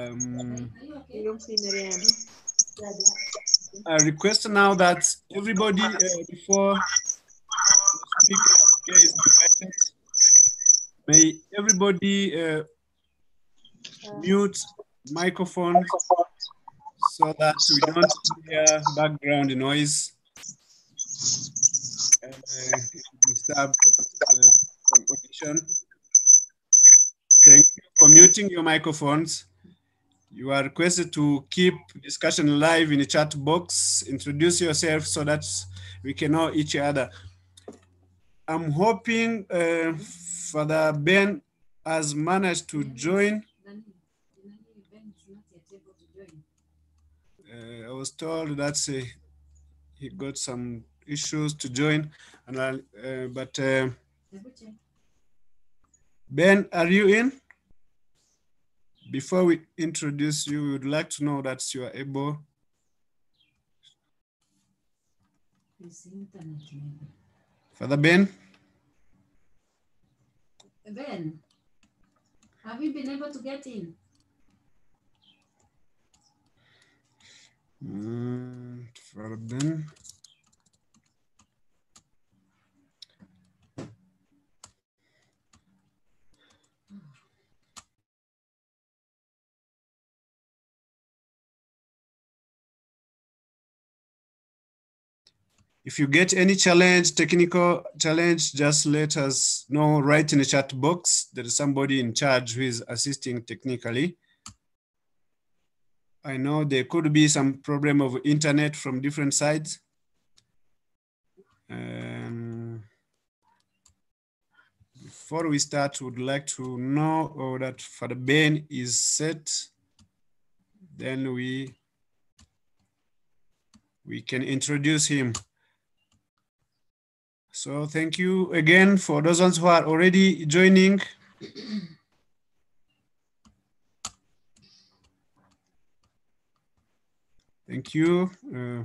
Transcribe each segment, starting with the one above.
Um, I request now that everybody uh, before speaker is invited, may everybody uh, mute microphone so that we don't hear background noise and uh, disturb the audition. Thank you for muting your microphones. You are requested to keep discussion live in the chat box. Introduce yourself so that we can know each other. I'm hoping uh, Father Ben has managed to join. Uh, I was told that uh, he got some issues to join, and uh, but uh, Ben, are you in? Before we introduce you, we would like to know that you are able. Father Ben? Ben, have you been able to get in? Mm, Father Ben. If you get any challenge, technical challenge, just let us know right in the chat box. There is somebody in charge who is assisting technically. I know there could be some problem of internet from different sides. Um, before we start, would like to know oh, that Father Ben is set. Then we we can introduce him. So thank you again for those ones who are already joining. Thank you. Uh,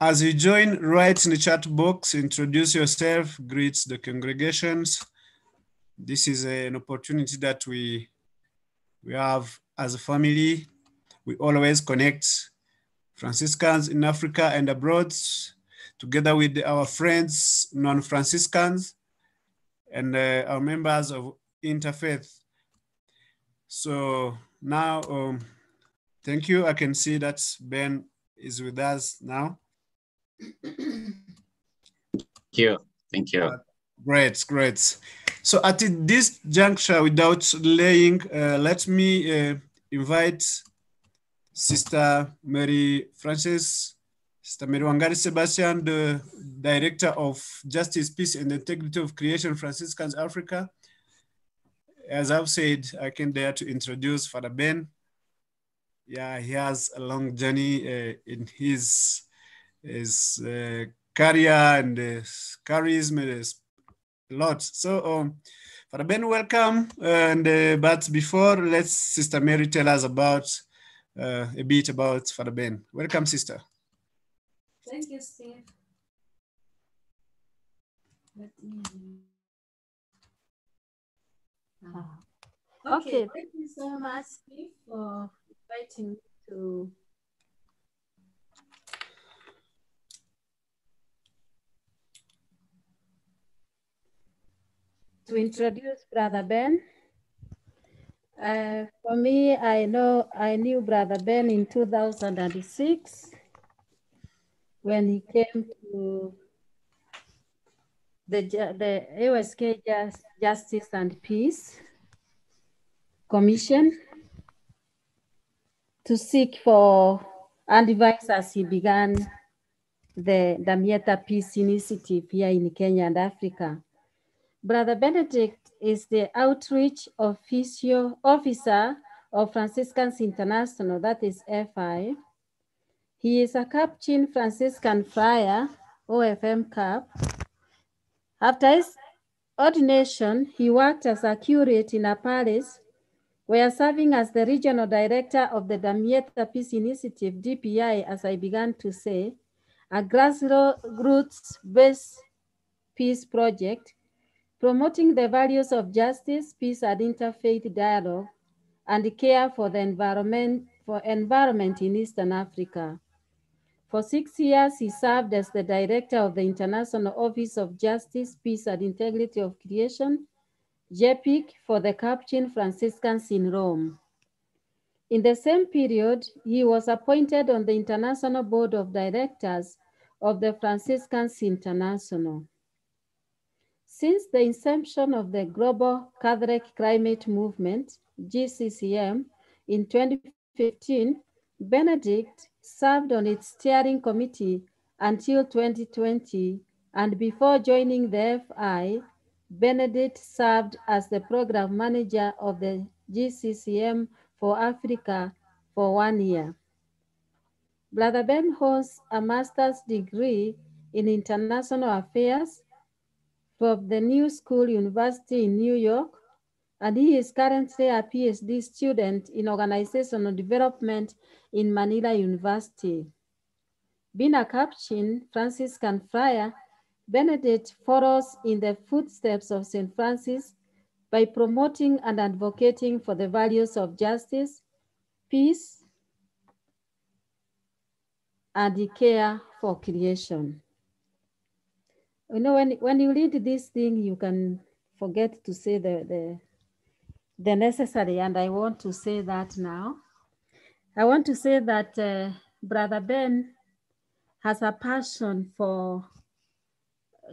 as you join, write in the chat box, introduce yourself, greet the congregations. This is an opportunity that we, we have as a family. We always connect Franciscans in Africa and abroad together with our friends, non-Franciscans, and uh, our members of Interfaith. So now, um, thank you. I can see that Ben is with us now. Thank you. Thank you. Uh, great, great. So at this juncture, without delaying, uh, let me uh, invite Sister Mary Frances Sister Mary Wangari Sebastian, the Director of Justice, Peace, and Integrity of Creation Franciscans Africa. As I've said, I came there to introduce Father Ben. Yeah, he has a long journey uh, in his, his uh, career and uh, charisma, a lot. So, um, Father Ben, welcome. And uh, But before, let's Sister Mary tell us about uh, a bit about Father Ben. Welcome, Sister. Thank you, Steve. Let me... Ah. Okay, thank you so much, Steve, for inviting me to to introduce Brother Ben. Uh, for me, I know I knew Brother Ben in 2006 when he came to the, the AOSK Justice and Peace Commission to seek for advice as he began the Damietta Peace Initiative here in Kenya and Africa. Brother Benedict is the outreach officio, officer of Franciscans International, that is FI. He is a Capuchin Franciscan friar, OFM Cap. After his ordination, he worked as a curate in a parish where serving as the regional director of the Damietta Peace Initiative, DPI, as I began to say, a grassroots-based peace project promoting the values of justice, peace, and interfaith dialogue and care for the environment, for environment in Eastern Africa. For six years, he served as the director of the International Office of Justice, Peace, and Integrity of Creation, JPIC, for the Capuchin Franciscans in Rome. In the same period, he was appointed on the International Board of Directors of the Franciscans International. Since the inception of the Global Catholic Climate Movement, GCCM, in 2015, Benedict served on its steering committee until 2020, and before joining the FI, Benedict served as the program manager of the GCCM for Africa for one year. Brother Ben holds a master's degree in international affairs from the New School University in New York, and he is currently a PhD student in organizational development in Manila University. Being a Capuchin Franciscan friar, Benedict follows in the footsteps of St. Francis by promoting and advocating for the values of justice, peace, and the care for creation. You know, when, when you read this thing, you can forget to say the, the, the necessary, and I want to say that now. I want to say that uh, Brother Ben has a passion for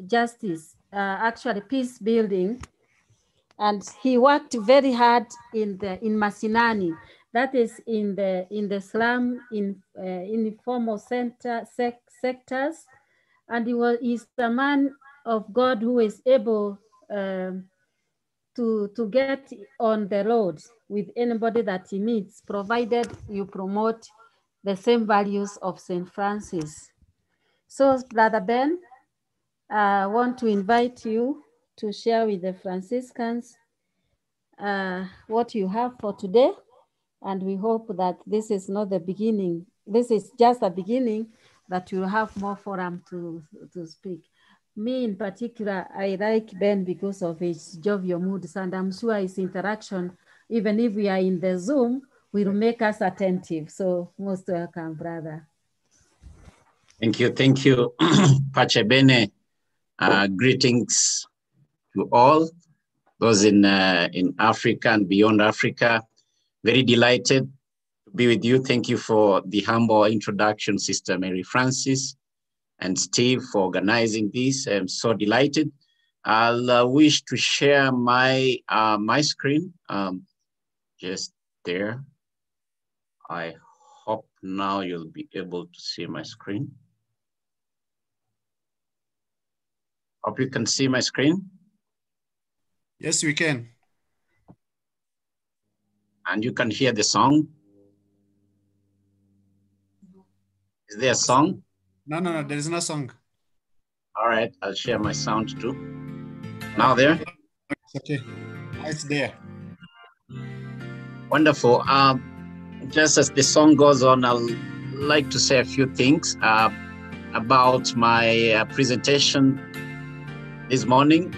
justice, uh, actually peace building, and he worked very hard in the in Masinani, that is in the in the slum in uh, informal center sec, sectors, and he was he's a man of God who is able um, to to get on the road with anybody that he meets, provided you promote the same values of St. Francis. So, Brother Ben, I want to invite you to share with the Franciscans uh, what you have for today. And we hope that this is not the beginning. This is just the beginning that you have more forum to, to speak. Me in particular, I like Ben because of his jovial moods and I'm sure his interaction, even if we are in the Zoom, will make us attentive. So most welcome, brother. Thank you. Thank you, Pace Bene. Uh, greetings to all those in, uh, in Africa and beyond Africa. Very delighted to be with you. Thank you for the humble introduction, Sister Mary Francis and Steve for organizing this. I'm so delighted. I'll uh, wish to share my, uh, my screen um, just there. I hope now you'll be able to see my screen. Hope you can see my screen. Yes, we can. And you can hear the song. Is there a song? No, no, no, there is no song. All right, I'll share my sound too. Now there? It's okay. It's there. Wonderful. Um, just as the song goes on, I'll like to say a few things uh, about my uh, presentation this morning.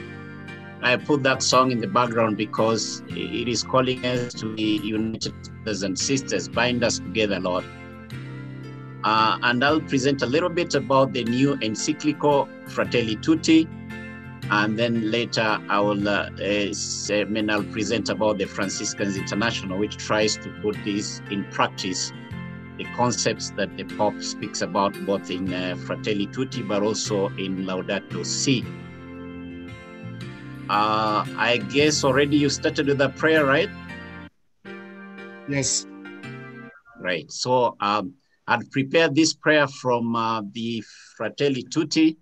I put that song in the background because it is calling us to be united brothers and sisters, bind us together, Lord. Uh, and I'll present a little bit about the new encyclical Fratelli Tutti, and then later I will uh, uh, mean, I'll present about the Franciscans International, which tries to put this in practice, the concepts that the Pope speaks about both in uh, Fratelli Tutti, but also in Laudato Si. Uh, I guess already you started with a prayer, right? Yes. Right. So um, I'd prepared this prayer from uh, the Fratelli Tutti.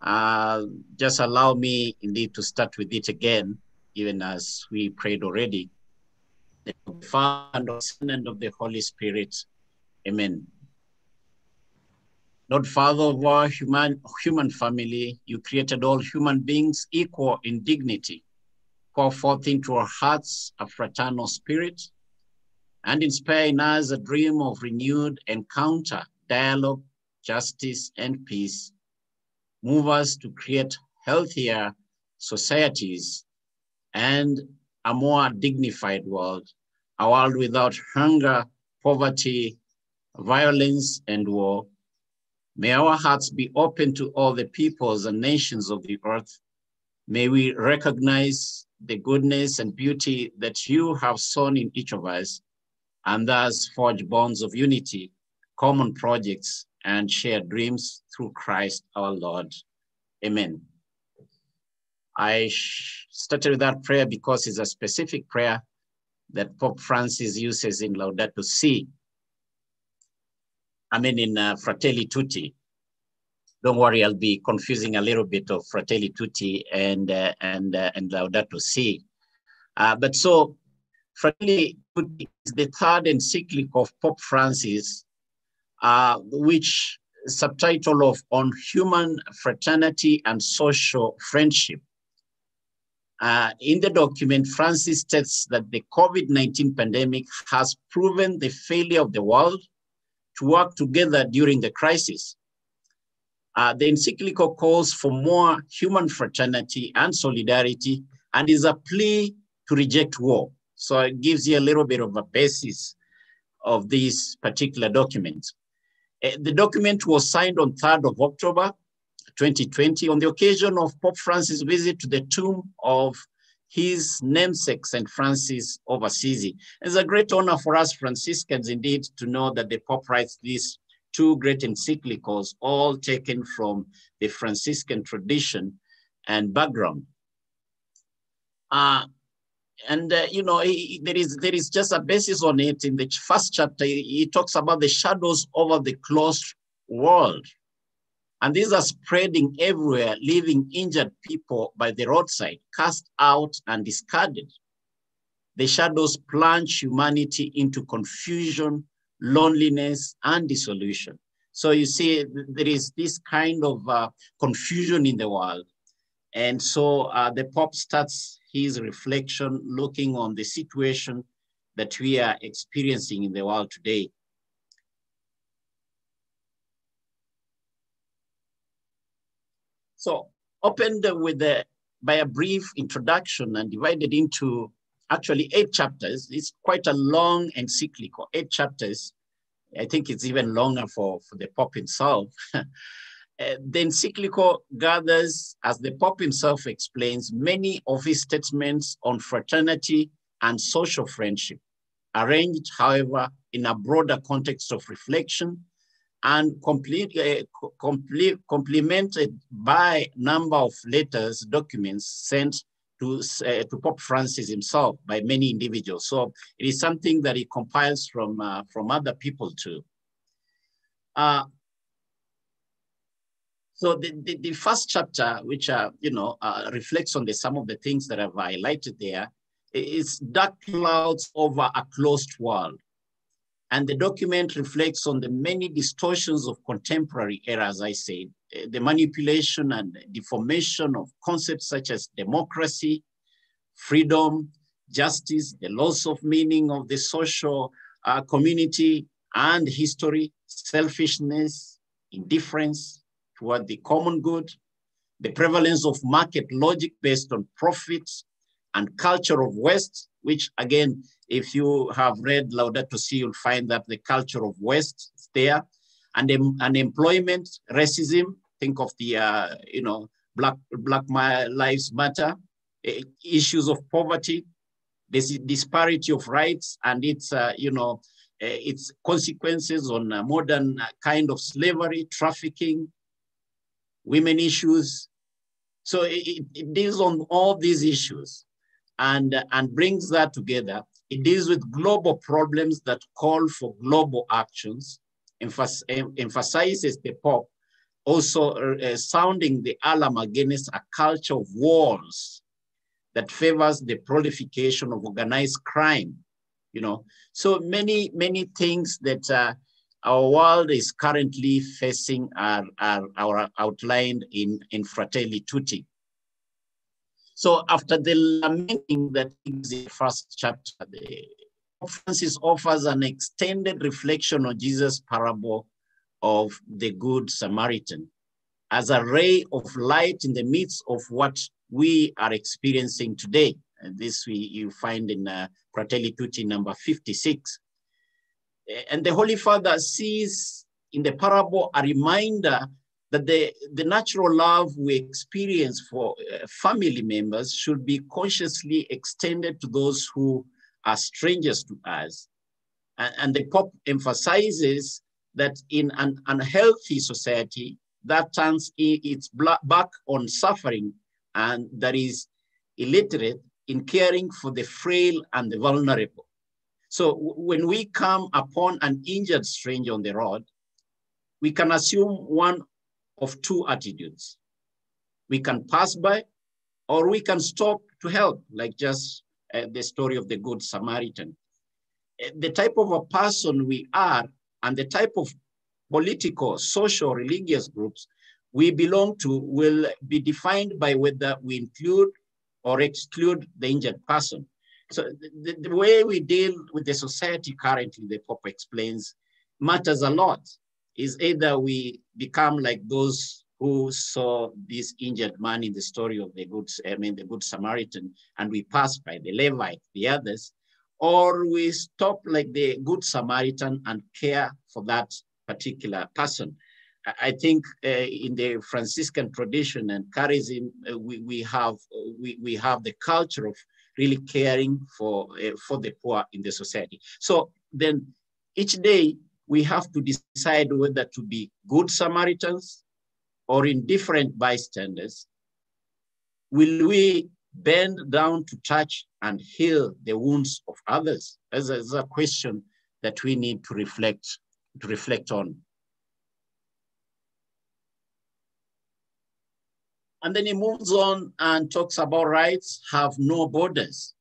Uh, just allow me indeed to start with it again, even as we prayed already. The Father and of Son of the Holy Spirit. Amen. Lord Father of our human, human family, you created all human beings equal in dignity. Pour forth into our hearts a fraternal spirit and inspire in us a dream of renewed encounter, dialogue, justice, and peace. Move us to create healthier societies and a more dignified world. a world without hunger, poverty, violence, and war. May our hearts be open to all the peoples and nations of the earth. May we recognize the goodness and beauty that you have sown in each of us, and thus forge bonds of unity, common projects, and shared dreams through Christ our Lord. Amen. I started with that prayer because it's a specific prayer that Pope Francis uses in Laudato Si. I mean, in uh, Fratelli Tutti. Don't worry, I'll be confusing a little bit of Fratelli Tutti and uh, and uh, and Laudato Si. Uh, but so, Fratelli is the third encyclical of Pope Francis, uh, which subtitle of On Human Fraternity and Social Friendship. Uh, in the document, Francis states that the COVID-19 pandemic has proven the failure of the world to work together during the crisis. Uh, the encyclical calls for more human fraternity and solidarity and is a plea to reject war. So it gives you a little bit of a basis of this particular document. Uh, the document was signed on 3rd of October 2020 on the occasion of Pope Francis' visit to the tomb of his namesake, St. Francis of Assisi. It's a great honor for us Franciscans indeed to know that the Pope writes these two great encyclicals, all taken from the Franciscan tradition and background. Uh, and uh, you know he, there is there is just a basis on it in the first chapter he, talks about the shadows over the closed world and these are spreading everywhere, leaving injured people by the roadside, cast out and discarded. The shadows plunge humanity into confusion, loneliness, and dissolution. So you see, there is this kind of uh, confusion in the world. And so uh, the Pope starts his reflection looking on the situation that we are experiencing in the world today. So opened with the, by a brief introduction and divided into actually eight chapters. It's quite a long encyclical, eight chapters. I think it's even longer for, for the Pope himself. uh, the encyclical gathers, as the Pope himself explains, many of his statements on fraternity and social friendship, arranged, however, in a broader context of reflection and complete, uh, complemented by number of letters, documents sent to, uh, to Pope Francis himself by many individuals. So it is something that he compiles from, uh, from other people too. So the, the, the, first chapter, which uh, you know uh, reflects on the some of the things that I've highlighted there, is dark clouds over a closed world. And the document reflects on the many distortions of contemporary era, as I said, eh, the manipulation and deformation of concepts such as democracy, freedom, justice, the loss of meaning of the social uh, community and history, selfishness, indifference toward the common good, the prevalence of market logic based on profits and culture of waste, which again if you have read Laudato Si, you'll find that the culture of waste is there. And um, unemployment, racism, think of the, uh, you know, Black, Black Lives Matter, uh, issues of poverty, this disparity of rights and its, uh, you know, uh, its consequences on modern kind of slavery, trafficking, women issues. So it, it deals on all these issues and, and brings that together it deals with global problems that call for global actions, emphasizes the Pope, also uh, sounding the alarm against a culture of wars that favors the proliferation of organized crime. You know, so many, many things that uh, our world is currently facing are, are, are outlined in, in Fratelli Tutti. So after the lamenting that is the first chapter, the Francis offers an extended reflection on Jesus' parable of the Good Samaritan as a ray of light in the midst of what we are experiencing today. And this we, you find in uh, Fratelli Tutti number 56. And the Holy Father sees in the parable a reminder that the, the natural love we experience for uh, family members should be consciously extended to those who are strangers to us. And, and the Pope emphasizes that in an unhealthy society, that turns its back on suffering and that is illiterate in caring for the frail and the vulnerable. So when we come upon an injured stranger on the road, we can assume one of two attitudes. We can pass by or we can stop to help, like just uh, the story of the Good Samaritan. Uh, the type of a person we are and the type of political, social, religious groups we belong to will be defined by whether we include or exclude the injured person. So the, the way we deal with the society currently, the Pope explains, matters a lot. Is either we become like those who saw this injured man in the story of the good, I mean, the good Samaritan, and we pass by the Levite, the others, or we stop like the good Samaritan and care for that particular person. I think uh, in the Franciscan tradition and charism, uh, we, we, have, uh, we, we have the culture of really caring for, uh, for the poor in the society. So then each day we have to decide whether to be good Samaritans or indifferent bystanders. Will we bend down to touch and heal the wounds of others? As a, as a question that we need to reflect, to reflect on. And then he moves on and talks about rights have no borders.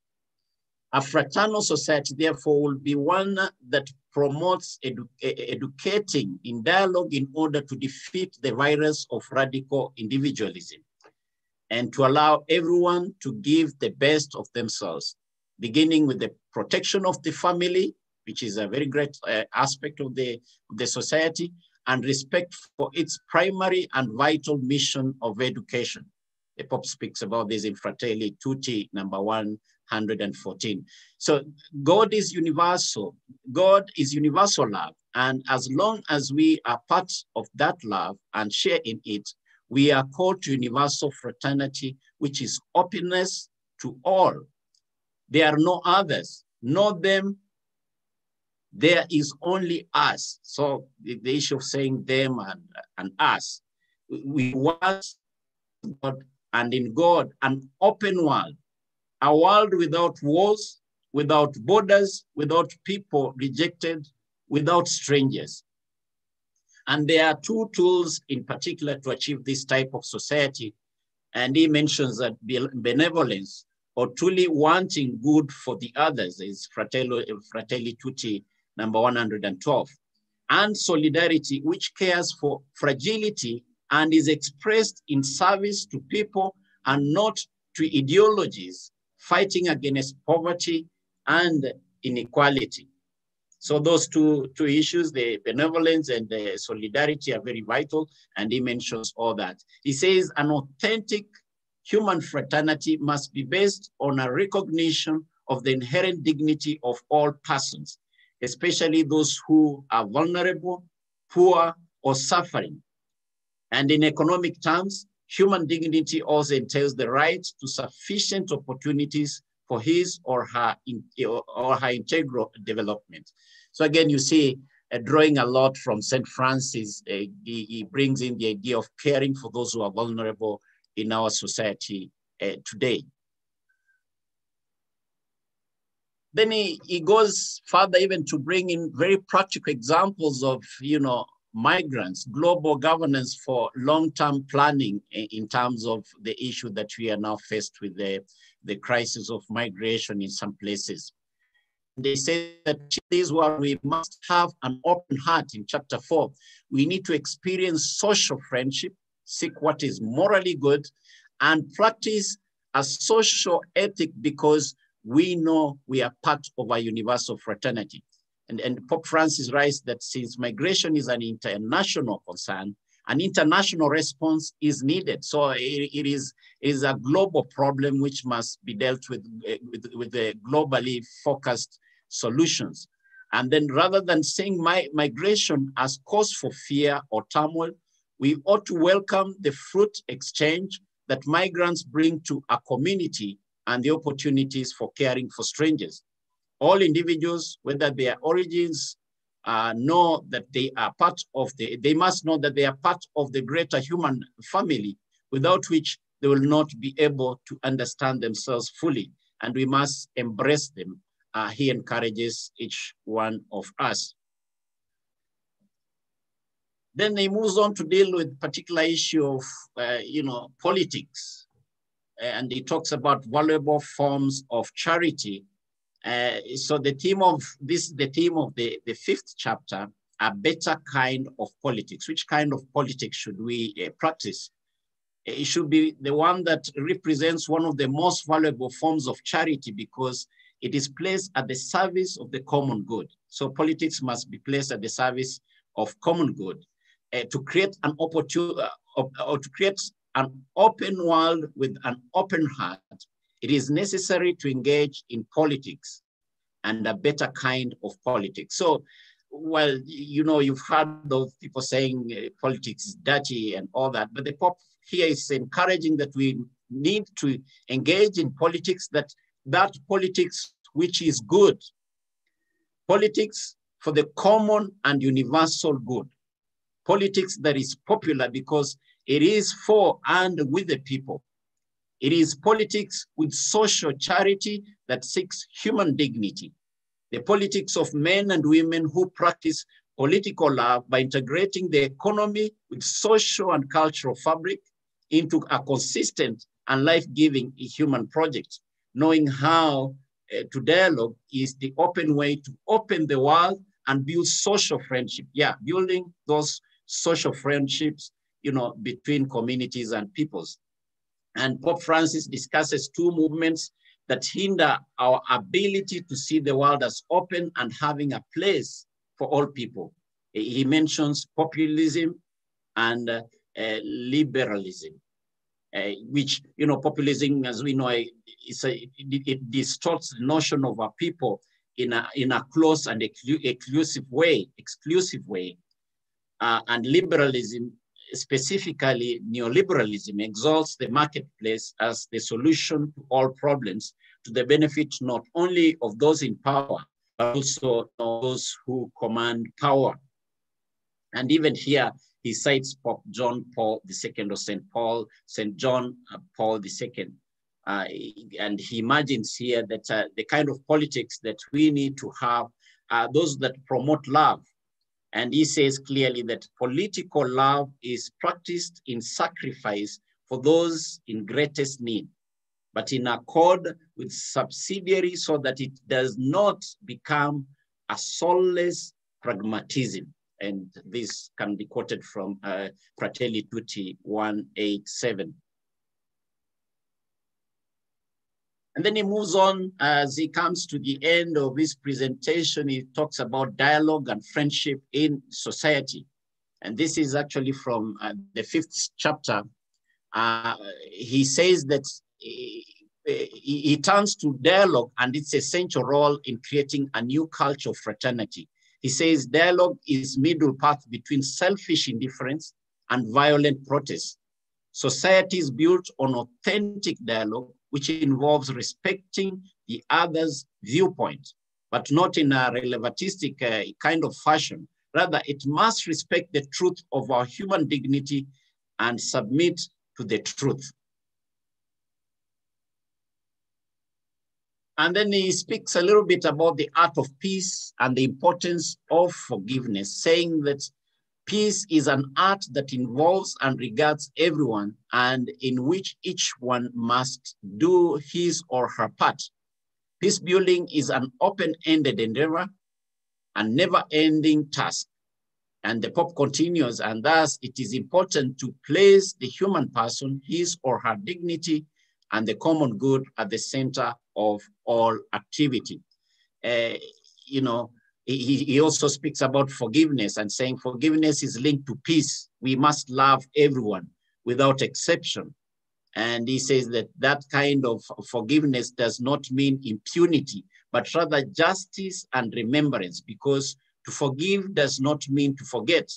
A fraternal society, therefore, will be one that promotes edu educating in dialogue in order to defeat the virus of radical individualism and to allow everyone to give the best of themselves, beginning with the protection of the family, which is a very great uh, aspect of the, the society, and respect for its primary and vital mission of education. The Pope speaks about this in Fratelli Tutti, number 114. So God is universal. God is universal love. And as long as we are part of that love and share in it, we are called to universal fraternity, which is openness to all. There are no others, no them, there is only us. So the, the issue of saying them and, and us, we want God and in God an open world, a world without walls, without borders, without people rejected, without strangers. And there are two tools in particular to achieve this type of society. And he mentions that benevolence or truly wanting good for the others is fratello, fratelli tutti number 112, and solidarity, which cares for fragility and is expressed in service to people and not to ideologies fighting against poverty and inequality. So those two, two issues, the benevolence and the solidarity are very vital, and he mentions all that. He says an authentic human fraternity must be based on a recognition of the inherent dignity of all persons, especially those who are vulnerable, poor, or suffering. And in economic terms, human dignity also entails the right to sufficient opportunities for his or her, in, or her integral development. So again, you see, uh, drawing a lot from St. Francis, uh, he, he, brings in the idea of caring for those who are vulnerable in our society uh, today. Then he, he goes further even to bring in very practical examples of, you know, migrants, global governance for long-term planning in terms of the issue that we are now faced with the, the crisis of migration in some places. They say that this is where we must have an open heart in chapter four. We need to experience social friendship, seek what is morally good, and practice a social ethic because we know we are part of a universal fraternity. And, and Pope Francis writes that since migration is an international concern, an international response is needed. So it, it is, it is a global problem which must be dealt with, with, with the globally focused solutions. And then rather than seeing my, migration as cause for fear or turmoil, we ought to welcome the fruit exchange that migrants bring to a community and the opportunities for caring for strangers. All individuals, whether their origins uh, know that they are part of the, they must know that they are part of the greater human family, without which they will not be able to understand themselves fully. And we must embrace them. Uh, he encourages each one of us. Then he moves on to deal with particular issue of, uh, you know, politics. And he talks about valuable forms of charity uh, so the theme of this, the theme of the, the fifth chapter, a better kind of politics. Which kind of politics should we uh, practice? It should be the one that represents one of the most valuable forms of charity because it is placed at the service of the common good. So politics must be placed at the service of common good uh, to create an opportunity uh, or to create an open world with an open heart it is necessary to engage in politics and a better kind of politics. So, well, you know, you've heard those people saying uh, politics is dirty and all that, but the Pope here is encouraging that we need to engage in politics, that that politics which is good, politics for the common and universal good, politics that is popular because it is for and with the people, it is politics with social charity that seeks human dignity. The politics of men and women who practice political love by integrating the economy with social and cultural fabric into a consistent and life-giving human project, knowing how uh, to dialogue is the open way to open the world and build social friendship. Yeah, building those social friendships, you know, between communities and peoples. And Pope Francis discusses two movements that hinder our ability to see the world as open and having a place for all people. He mentions populism and uh, uh, liberalism, uh, which, you know, populism, as we know, a, it, distorts the notion of a people in a, in a close and exclusive way, exclusive way. Uh, and liberalism specifically neoliberalism exalts the marketplace as the solution to all problems to the benefit not only of those in power, but also those who command power. And even here, he cites Pope John Paul II or St. Paul, St. John uh, Paul II. Uh, and he imagines here that uh, the kind of politics that we need to have are those that promote love, and he says clearly that political love is practiced in sacrifice for those in greatest need, but in accord with subsidiarity so that it does not become a soulless pragmatism. And this can be quoted from uh, Fratelli Tutti 187. And then he moves on as he comes to the end of his presentation. He talks about dialogue and friendship in society. And this is actually from uh, the fifth chapter. Uh, he says that he, he, he turns to dialogue and its essential role in creating a new culture of fraternity. He says dialogue is middle path between selfish indifference and violent protest. Society is built on authentic dialogue which involves respecting the other's viewpoint, but not in a relativistic uh, kind of fashion. Rather, it must respect the truth of our human dignity and submit to the truth. And then he speaks a little bit about the art of peace and the importance of forgiveness, saying that Peace is an art that involves and regards everyone and in which each one must do his or her part. Peace building is an open-ended endeavor, a never-ending task. And the Pope continues, and thus it is important to place the human person, his or her dignity, and the common good at the center of all activity. Uh, you know, he, he also speaks about forgiveness and saying forgiveness is linked to peace we must love everyone without exception. And he says that that kind of forgiveness does not mean impunity, but rather justice and remembrance, because to forgive does not mean to forget,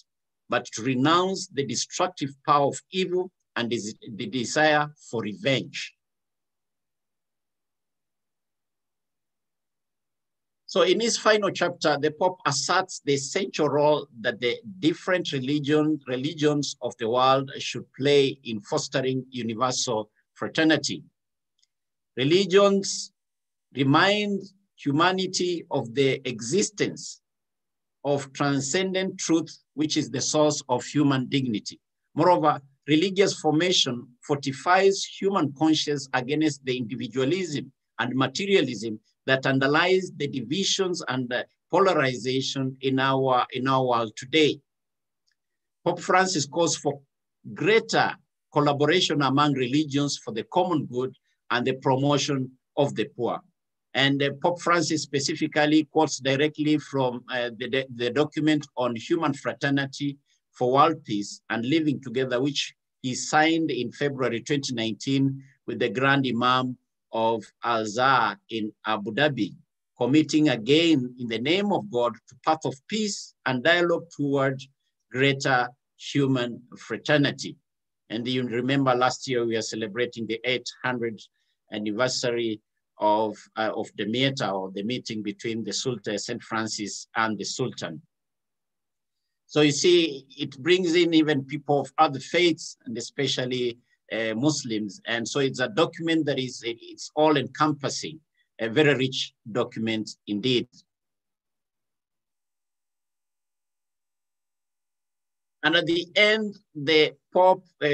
but to renounce the destructive power of evil and the desire for revenge. So in his final chapter, the Pope asserts the essential role that the different religion, religions of the world should play in fostering universal fraternity. Religions remind humanity of the existence of transcendent truth, which is the source of human dignity. Moreover, religious formation fortifies human conscience against the individualism and materialism that underlies the divisions and the polarization in our, in our world today. Pope Francis calls for greater collaboration among religions for the common good and the promotion of the poor. And uh, Pope Francis specifically quotes directly from uh, the, the document on human fraternity for world peace and living together, which he signed in February 2019 with the Grand Imam of Al-Azhar in Abu Dhabi, committing again in the name of God to path of peace and dialogue toward greater human fraternity. And you remember last year we are celebrating the 800th anniversary of, uh, of the or the meeting between the Sultan, St. Francis and the Sultan. So you see, it brings in even people of other faiths and especially uh, Muslims. And so it's a document that is, it's all encompassing, a very rich document indeed. And at the end, the Pope uh,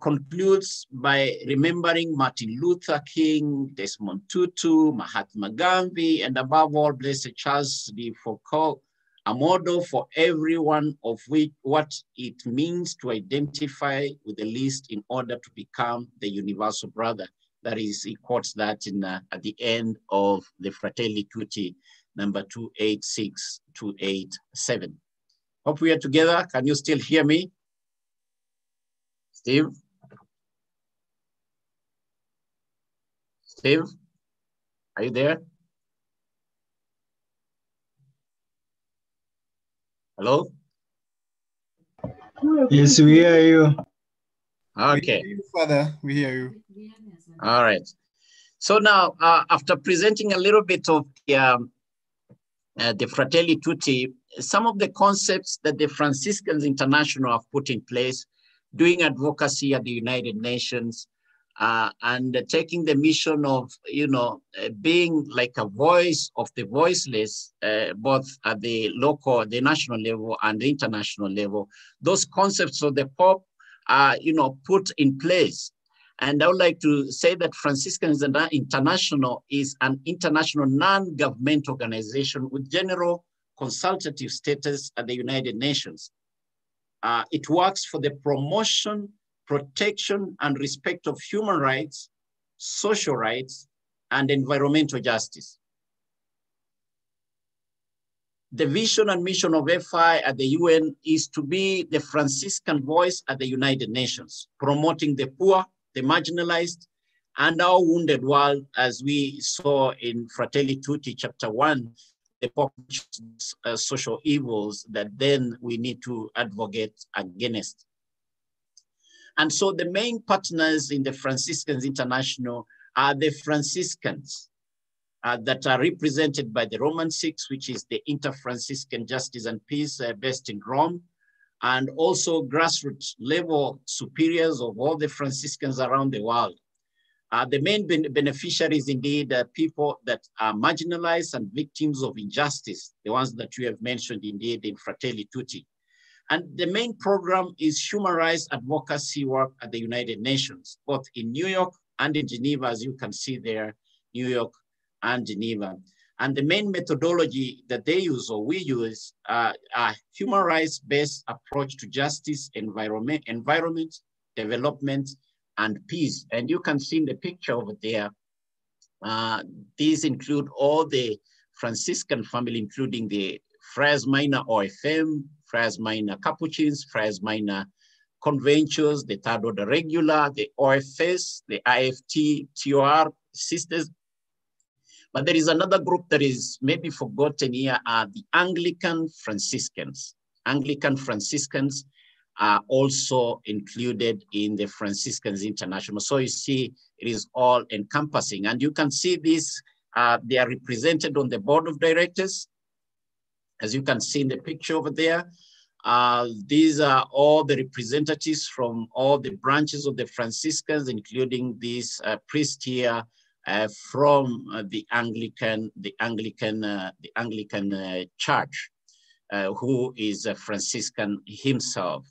concludes by remembering Martin Luther King, Desmond Tutu, Mahatma Gandhi, and above all, Blessed Charles de Foucault, a model for everyone of which what it means to identify with the least in order to become the universal brother. That is, he quotes that in uh, at the end of the Fratelli Tutti, number 286287. Hope we are together. Can you still hear me? Steve? Steve, are you there? Hello? Yes, we hear you. Okay. We hear you, Father, we hear you. All right. So now, uh, after presenting a little bit of the, um, uh, the Fratelli Tutti, some of the concepts that the Franciscans International have put in place, doing advocacy at the United Nations, uh, and taking the mission of, you know, uh, being like a voice of the voiceless, uh, both at the local, the national level and the international level. Those concepts of the Pope are, you know, put in place. And I would like to say that Franciscans International is an international non-government organization with general consultative status at the United Nations. Uh, it works for the promotion protection and respect of human rights, social rights, and environmental justice. The vision and mission of FI at the UN is to be the Franciscan voice at the United Nations, promoting the poor, the marginalized, and our wounded world, as we saw in Fratelli Tutti chapter one, the uh, social evils that then we need to advocate against. And so the main partners in the Franciscans International are the Franciscans uh, that are represented by the Roman Six, which is the Inter-Franciscan Justice and Peace uh, based in Rome, and also grassroots level superiors of all the Franciscans around the world. Uh, the main ben beneficiaries indeed are people that are marginalized and victims of injustice, the ones that you have mentioned indeed in Fratelli Tutti. And the main program is human rights advocacy work at the United Nations, both in New York and in Geneva, as you can see there, New York and Geneva. And the main methodology that they use or we use uh, a human rights-based approach to justice, environment, environment, development, and peace. And you can see in the picture over there, uh, these include all the Franciscan family, including the Friars Minor OFM, Friars Minor Capuchins, Friars Minor Conventuals, the Third Order Regular, the OFS, the IFT, TOR sisters. But there is another group that is maybe forgotten here are the Anglican Franciscans. Anglican Franciscans are also included in the Franciscans International. So you see, it is all encompassing. And you can see this, uh, they are represented on the board of directors. As you can see in the picture over there, uh, these are all the representatives from all the branches of the Franciscans, including this uh, priest here uh, from uh, the Anglican, the Anglican, uh, the Anglican uh, Church, who is a Franciscan himself.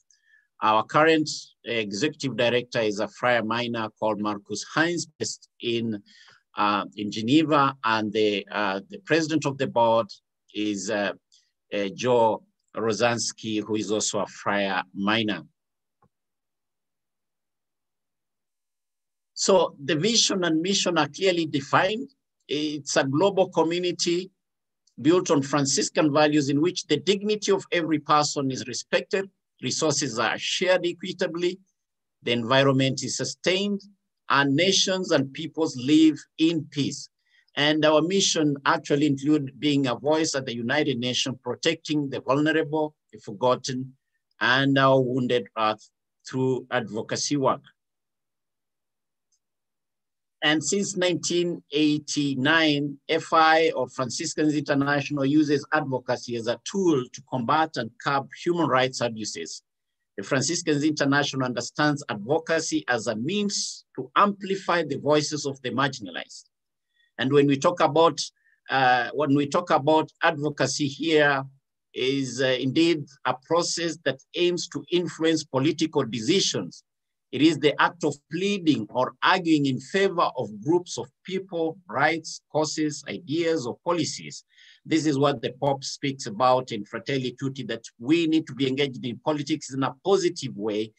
Our current executive director is a friar minor called Markus Heinze, based in in Geneva, and the the president of the board is Uh, Joe Rozansky, who is also a friar minor. So the vision and mission are clearly defined. It's a global community built on Franciscan values in which the dignity of every person is respected, resources are shared equitably, the environment is sustained, and nations and peoples live in peace. And our mission actually include being a voice at the United Nations, protecting the vulnerable, the forgotten, and our wounded earth through advocacy work. And since 1989, FI or Franciscans International uses advocacy as a tool to combat and curb human rights abuses. The Franciscans International understands advocacy as a means to amplify the voices of the marginalized and when we talk about uh, when we talk about advocacy here, is uh, indeed a process that aims to influence political decisions. It is the act of pleading or arguing in favor of groups of people, rights, causes, ideas, or policies. This is what the Pope speaks about in Fratelli Tutti, that we need to be engaged in politics in a positive way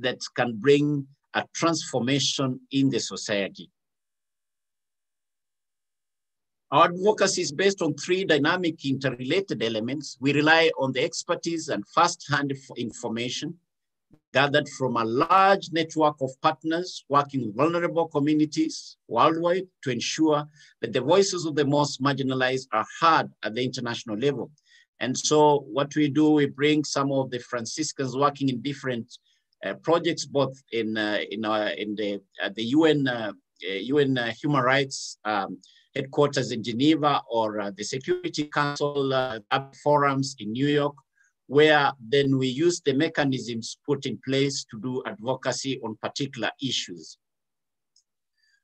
that can bring a transformation in the society. Our advocacy is based on three dynamic interrelated elements. We rely on the expertise and first-hand information gathered from a large network of partners working with vulnerable communities worldwide to ensure that the voices of the most marginalized are heard at the international level. And so what we do, we bring some of the Franciscans working in different uh, projects, both in, uh, in, uh, in the, the UN, UN uh, uh, human rights um, headquarters in Geneva or uh, the Security Council uh, forums in New York, where then we use the mechanisms put in place to do advocacy on particular issues.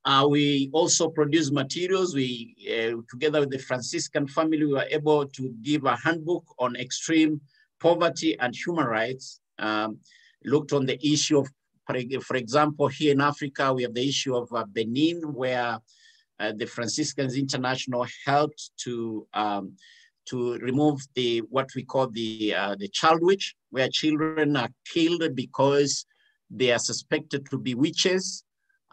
Uh, we also produce materials. We, uh, together with the Franciscan family, we were able to give a handbook on extreme poverty and human rights. Um, looked on the issue of, for example, here in Africa, we have the issue of uh, Benin, where uh, the Franciscans International helped to um, to remove the what we call the uh, the child witch, where children are killed because they are suspected to be witches,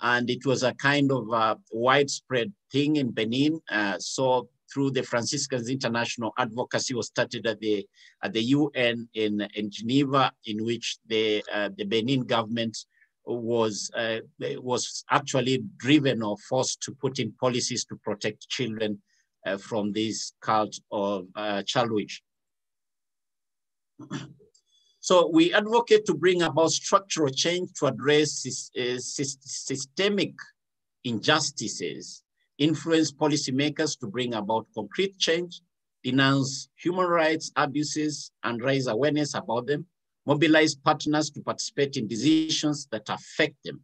and it was a kind of uh, widespread thing in Benin. Uh, so through the Franciscans International Advocacy was started at the at the UN in in Geneva, in which the uh, the Benin government was uh, was actually driven or forced to put in policies to protect children uh, from this cult of uh, child witch. So we advocate to bring about structural change to address uh, systemic injustices, influence policymakers to bring about concrete change, denounce human rights abuses, and raise awareness about them, mobilize partners to participate in decisions that affect them.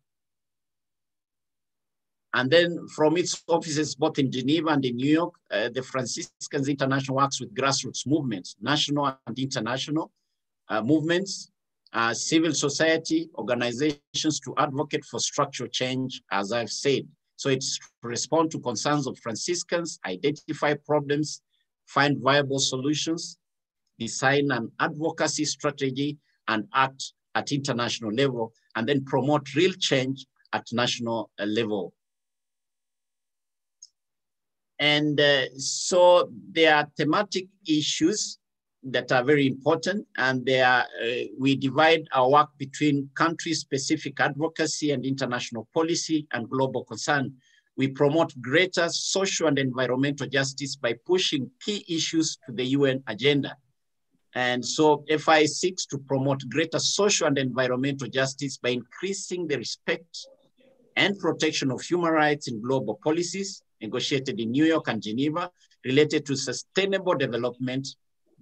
And then from its offices, both in Geneva and in New York, uh, the Franciscans International works with grassroots movements, national and international uh, movements, uh, civil society organizations to advocate for structural change, as I've said. So it's to respond to concerns of Franciscans, identify problems, find viable solutions, design an advocacy strategy and act at international level, and then promote real change at national uh, level. And uh, so there are thematic issues that are very important, and they are, uh, we divide our work between country-specific advocacy and international policy and global concern. We promote greater social and environmental justice by pushing key issues to the UN agenda. And so FI seeks to promote greater social and environmental justice by increasing the respect and protection of human rights in global policies negotiated in New York and Geneva related to sustainable development,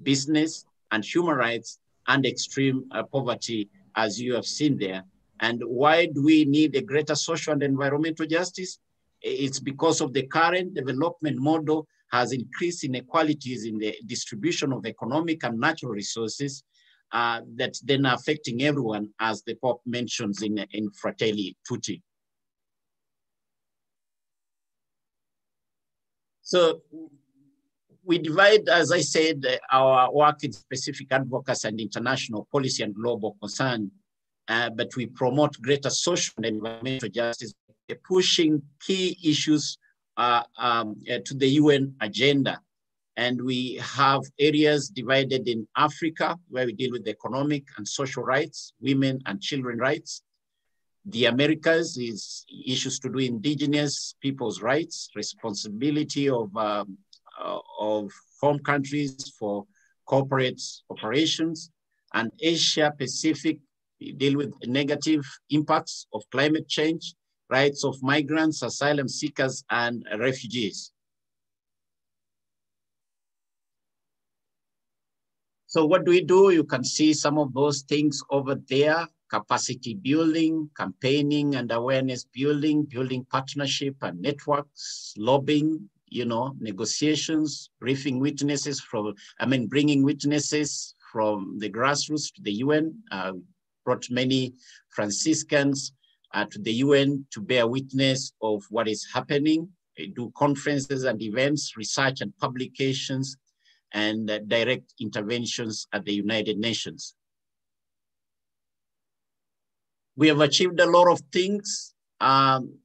business, and human rights and extreme uh, poverty, as you have seen there. And why do we need a greater social and environmental justice? It's because of the current development model has increased inequalities in the distribution of economic and natural resources uh, that then are affecting everyone, as the Pope mentions in, in Fratelli Tutti. So we divide, as I said, our work in specific advocacy and international policy and global concern, uh, but we promote greater social and environmental justice, pushing key issues uh, um, uh, to the UN agenda. And we have areas divided in Africa, where we deal with economic and social rights, women and children rights. The Americas is issues to do indigenous people's rights, responsibility of, um, uh, of home countries for corporate operations. And Asia Pacific, we deal with negative impacts of climate change, rights of migrants, asylum seekers, and refugees. So what do we do? You can see some of those things over there, capacity building, campaigning and awareness building, building partnership and networks, lobbying, you know, negotiations, briefing witnesses from, I mean, bringing witnesses from the grassroots to the UN, uh, brought many Franciscans uh, to the UN to bear witness of what is happening, do conferences and events, research and publications, and uh, direct interventions at the United Nations. We have achieved a lot of things, um,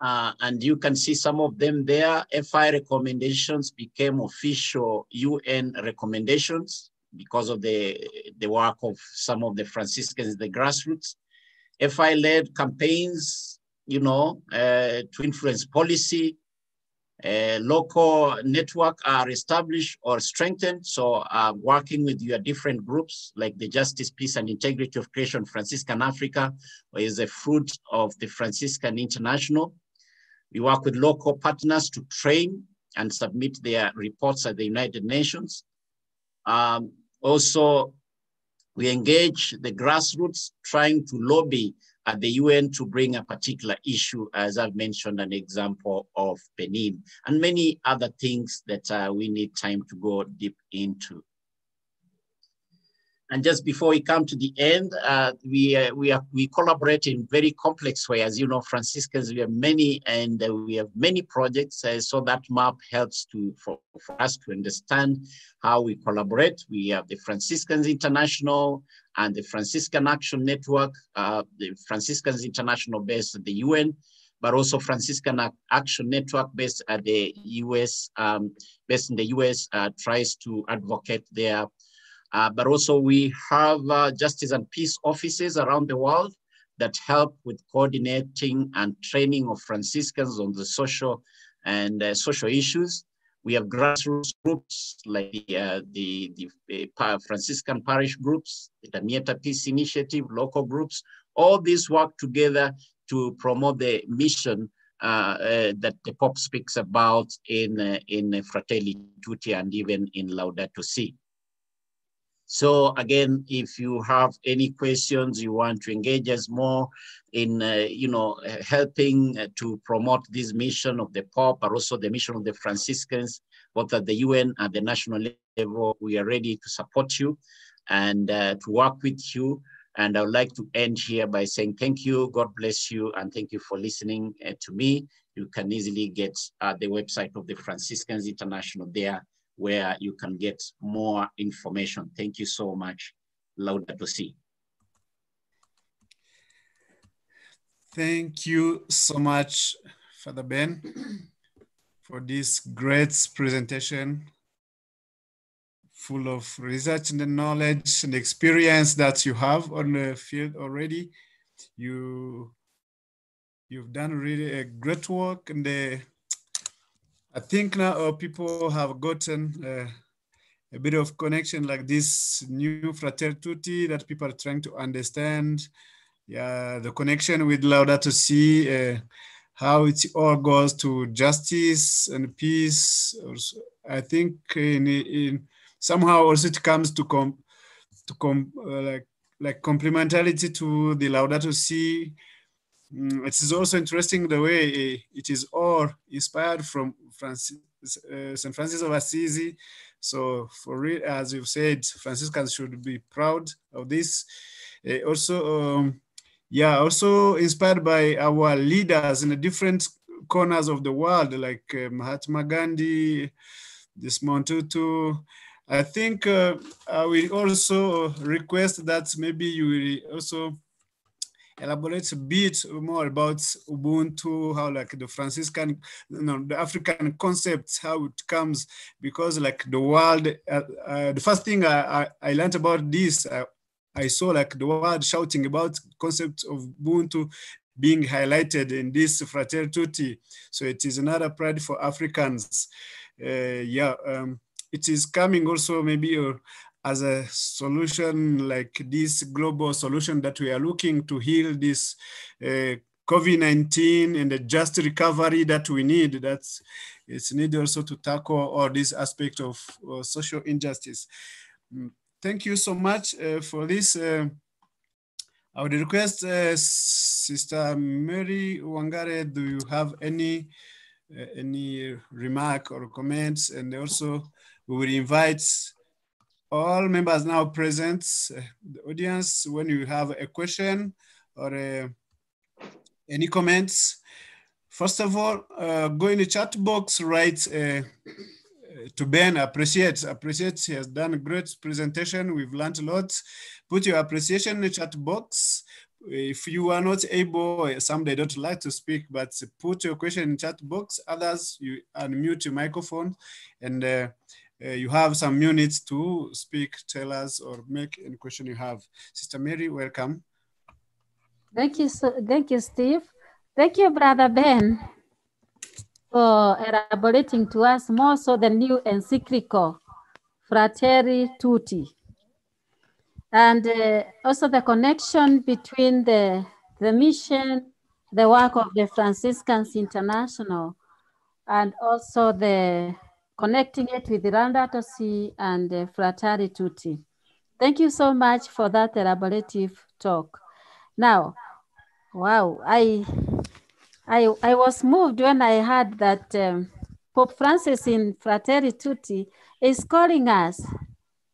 uh, and you can see some of them there. FI recommendations became official UN recommendations because of the, the work of some of the Franciscans, the grassroots. FI led campaigns, you know, uh, to influence policy. Uh, local network are established or strengthened. So uh, working with your different groups like the Justice, Peace and Integrity of Creation Franciscan Africa is a fruit of the Franciscan International. We work with local partners to train and submit their reports at the United Nations. Um, also, we engage the grassroots trying to lobby at the UN to bring a particular issue, as I've mentioned an example of Benin, and many other things that uh, we need time to go deep into. And just before we come to the end, uh, we, uh, we, are, we collaborate in very complex way. As you know, Franciscans, we have many and uh, we have many projects. Uh, so that map helps to for, for us to understand how we collaborate. We have the Franciscans International and the Franciscan Action Network, uh, the Franciscans International based at the UN, but also Franciscan Action Network based at the US, um, based in the US, uh, tries to advocate their uh, but also we have uh, justice and peace offices around the world that help with coordinating and training of Franciscans on the social and uh, social issues. We have grassroots groups like uh, the, the uh, Franciscan parish groups, the Damietta Peace Initiative, local groups. All these work together to promote the mission that the Pope speaks about in, in Fratelli Tutti and even in Laudato Si. So again, if you have any questions, you want to engage us more in, uh, you know, helping to promote this mission of the Pope, but also the mission of the Franciscans, both at the UN and the national level, we are ready to support you and uh, to work with you. And I would like to end here by saying thank you, God bless you, and thank you for listening uh, to me. You can easily get uh, the website of the Franciscans International there where you can get more information. Thank you so much. Laudato Si. Thank you so much, Father Ben, for this great presentation. full of research and knowledge and experience that you have on the field already. You you've done really a great work, and uh, I think now uh, people have gotten uh, a bit of connection like this new Fratelli Tutti that people are trying to understand. Yeah, the connection with Laudato Si, uh, how it all goes to justice and peace. I think in, in somehow also it comes to come to come uh, like like complementarity to the Laudato Si. Mm, it is also interesting the way uh, it is all inspired from Francis, uh, St. Francis of Assisi. So for real, as you've said, Franciscans should be proud of this. Uh, also, um, yeah, also inspired by our leaders in the different corners of the world, like uh, Mahatma Gandhi, Desmond Tutu. I think uh, I will also request that maybe you will also elaborate a bit more about Ubuntu, how like the Franciscan, you know, the African concept, how it comes, because like the world, uh, uh, the first thing I, I, I, learned about this, uh, I saw like the world shouting about concept of Ubuntu being highlighted in this Fratelli. So it is another pride for Africans. Uh, yeah, um, it is coming also maybe uh, as a solution like this global solution that we are looking to heal this uh, COVID-19 and the just recovery that we need. That's it's needed also to tackle all these aspects of uh, social injustice. Mm, thank you so much uh, for this. Uh, I would request uh, Sister Mary Wangare, do you have any uh, any remark or comments? And also we will invite all members now present, uh, the audience, when you have a question or uh, any comments, first of all, uh, go in the chat box, write uh, to Ben, appreciate, appreciate, he has done a great presentation, we've learned a lot. Put your appreciation in the chat box. If you are not able, some they don't like to speak, but put your question in chat box. Others, you unmute your microphone and uh, uh, you have some minutes to speak, tell us, or make any question you have. Sister Mary, welcome. Thank you, so, thank you, Steve. Thank you, Brother Ben, for elaborating to us more so the new encyclical, Fratelli Tutti. And uh, also the connection between the, the mission, the work of the Franciscans International, and also the connecting it with Si and uh, Fratelli Tutti. Thank you so much for that elaborative talk. Now, wow, I, I, I was moved when I heard that um, Pope Francis in Fratelli Tutti is calling us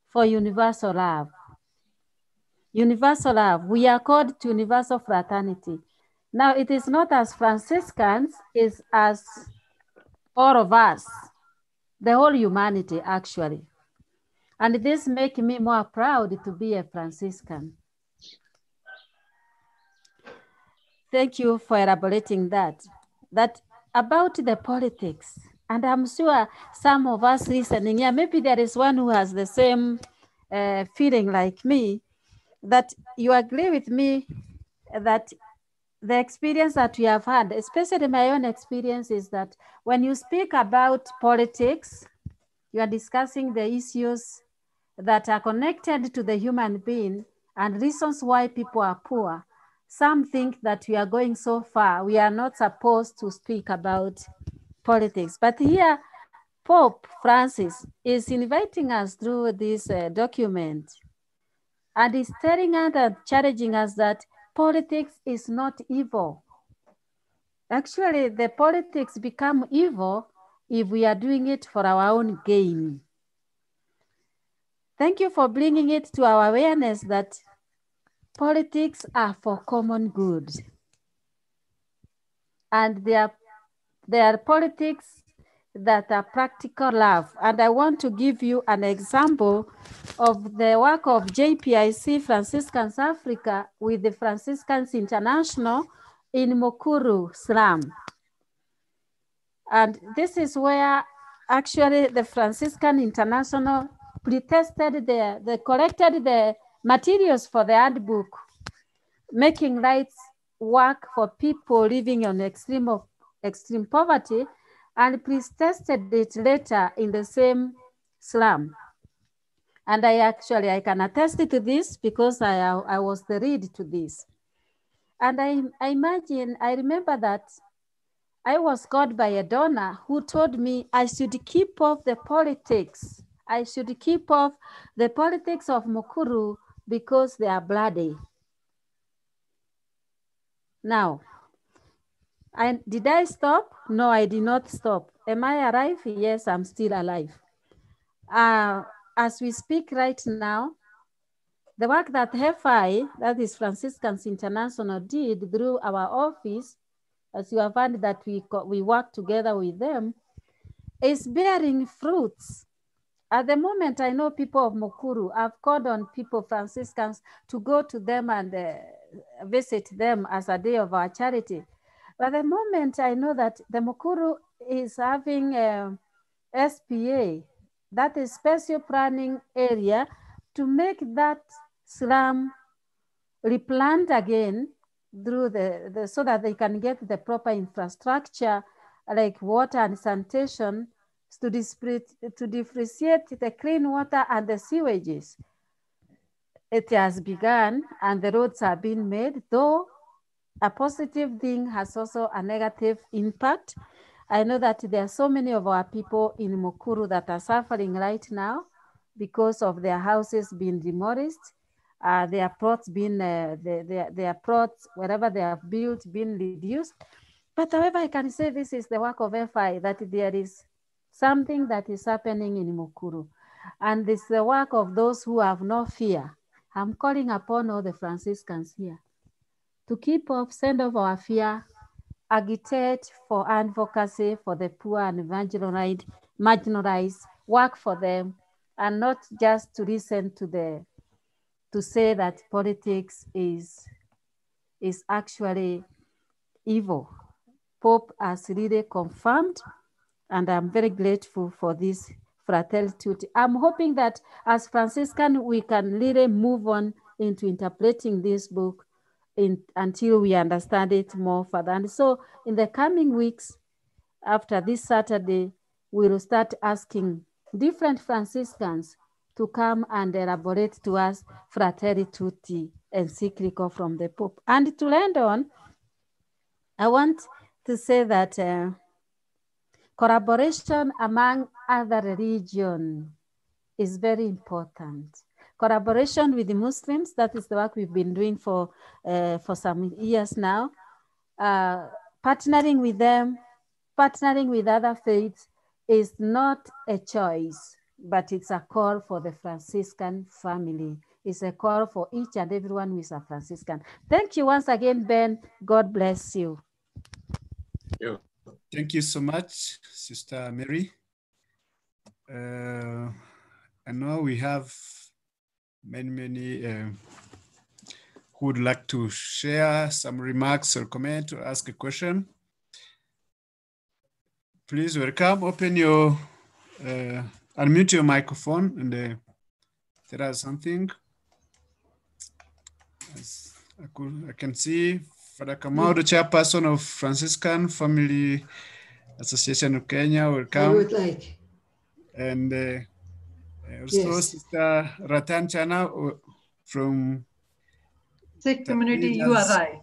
for universal love. Universal love. We are called to universal fraternity. Now, it is not as Franciscans, it's as all of us the whole humanity actually. And this make me more proud to be a Franciscan. Thank you for elaborating that. That about the politics, and I'm sure some of us listening, yeah, maybe there is one who has the same uh, feeling like me, that you agree with me that the experience that we have had, especially my own experience, is that when you speak about politics, you are discussing the issues that are connected to the human being and reasons why people are poor. Some think that we are going so far, we are not supposed to speak about politics. But here, Pope Francis is inviting us through this uh, document and is telling us and challenging us that politics is not evil. Actually, the politics become evil if we are doing it for our own gain. Thank you for bringing it to our awareness that politics are for common good. And they are, are politics that are practical love. And I want to give you an example of the work of JPIC Franciscans Africa with the Franciscans International in Mukuru slum. And this is where actually the Franciscan International pre-tested the, the collected the materials for the handbook, making rights work for people living on extreme of extreme poverty, and pre-tested it later in the same slum. And I actually, I can attest to this because I, I was the read to this. And I, I imagine, I remember that I was called by a donor who told me I should keep off the politics. I should keep off the politics of Mukuru because they are bloody. Now, I, did I stop? No, I did not stop. Am I alive? Yes, I'm still alive. Uh, as we speak right now, the work that FI, that is Franciscans International, did through our office, as you have heard that we, we work together with them, is bearing fruits. At the moment, I know people of Mukuru, I've called on people, Franciscans, to go to them and uh, visit them as a day of our charity. But the moment, I know that the Mukuru is having uh, a SPA, that is special planning area, to make that slum replant again through the, the so that they can get the proper infrastructure like water and sanitation to, to differentiate the clean water and the sewages. It has begun and the roads are being made, though a positive thing has also a negative impact. I know that there are so many of our people in Mukuru that are suffering right now because of their houses being demolished, uh, their plots being, uh, their, their, their plots, wherever they have built, being reduced. But however, I can say this is the work of FI, that there is something that is happening in Mukuru. And it's the work of those who have no fear. I'm calling upon all the Franciscans here to keep off, send off our fear, agitate for advocacy for the poor and marginalized, marginalized, work for them, and not just to listen to the to say that politics is is actually evil. Pope has really confirmed, and I'm very grateful for this fraternity. I'm hoping that as Franciscan, we can really move on into interpreting this book in, until we understand it more further. And so in the coming weeks, after this Saturday, we will start asking different Franciscans to come and elaborate to us Fratelli Tutti encyclical from the Pope. And to land on, I want to say that uh, collaboration among other religions is very important collaboration with the Muslims. That is the work we've been doing for, uh, for some years now. Uh, partnering with them, partnering with other faiths is not a choice, but it's a call for the Franciscan family. It's a call for each and everyone who is a Franciscan. Thank you once again, Ben. God bless you. Thank you, Thank you so much, Sister Mary. Uh, and now we have many, many uh, who would like to share some remarks or comment or ask a question. Please welcome, open your, uh, unmute your microphone and uh, tell us something. As I, could, I can see Father Kamau, the chairperson of Franciscan Family Association of Kenya, welcome. I would like. And uh, yes. Sister Ratan Chana from Sikh Community URI.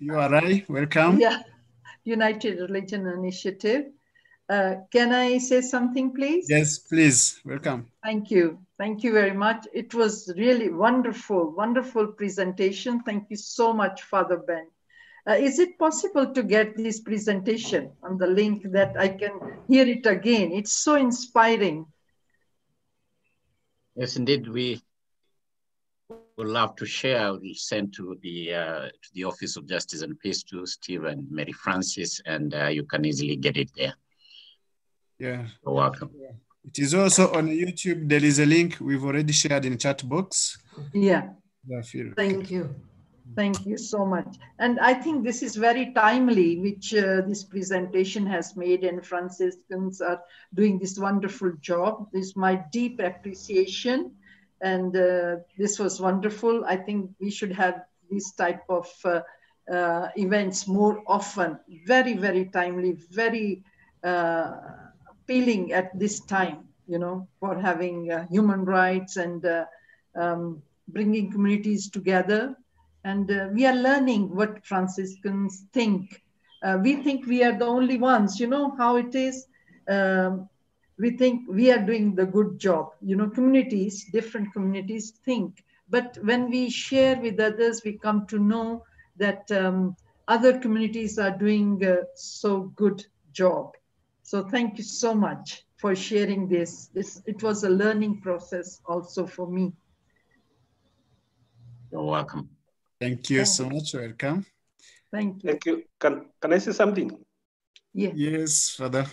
URI, welcome. Yeah, United Religion Initiative. Uh, can I say something, please? Yes, please. Welcome. Thank you. Thank you very much. It was really wonderful, wonderful presentation. Thank you so much, Father Ben. Uh, is it possible to get this presentation on the link that I can hear it again? It's so inspiring. Yes, indeed, we would love to share. We'll send to the uh, to the Office of Justice and Peace to Steve and Mary Francis, and uh, you can easily get it there. Yeah. You're welcome. It is also on YouTube. There is a link we've already shared in chat box. Yeah. Feel. Thank you. Thank you so much. And I think this is very timely, which uh, this presentation has made, and Franciscans are doing this wonderful job. This is my deep appreciation. And uh, this was wonderful. I think we should have this type of uh, uh events more often. Very, very timely, very uh, appealing at this time, you know, for having uh, human rights and um, bringing communities together and uh, we are learning what Franciscans think. Uh, we think we are the only ones, you know how it is. Um, we think we are doing the good job. You know, communities, different communities think. But when we share with others, we come to know that um, other communities are doing a so good job. So thank you so much for sharing this. this. It was a learning process also for me. You're welcome. Thank you so much. Welcome. Thank you. Thank you. Can can I say something? Yeah. Yes, Father.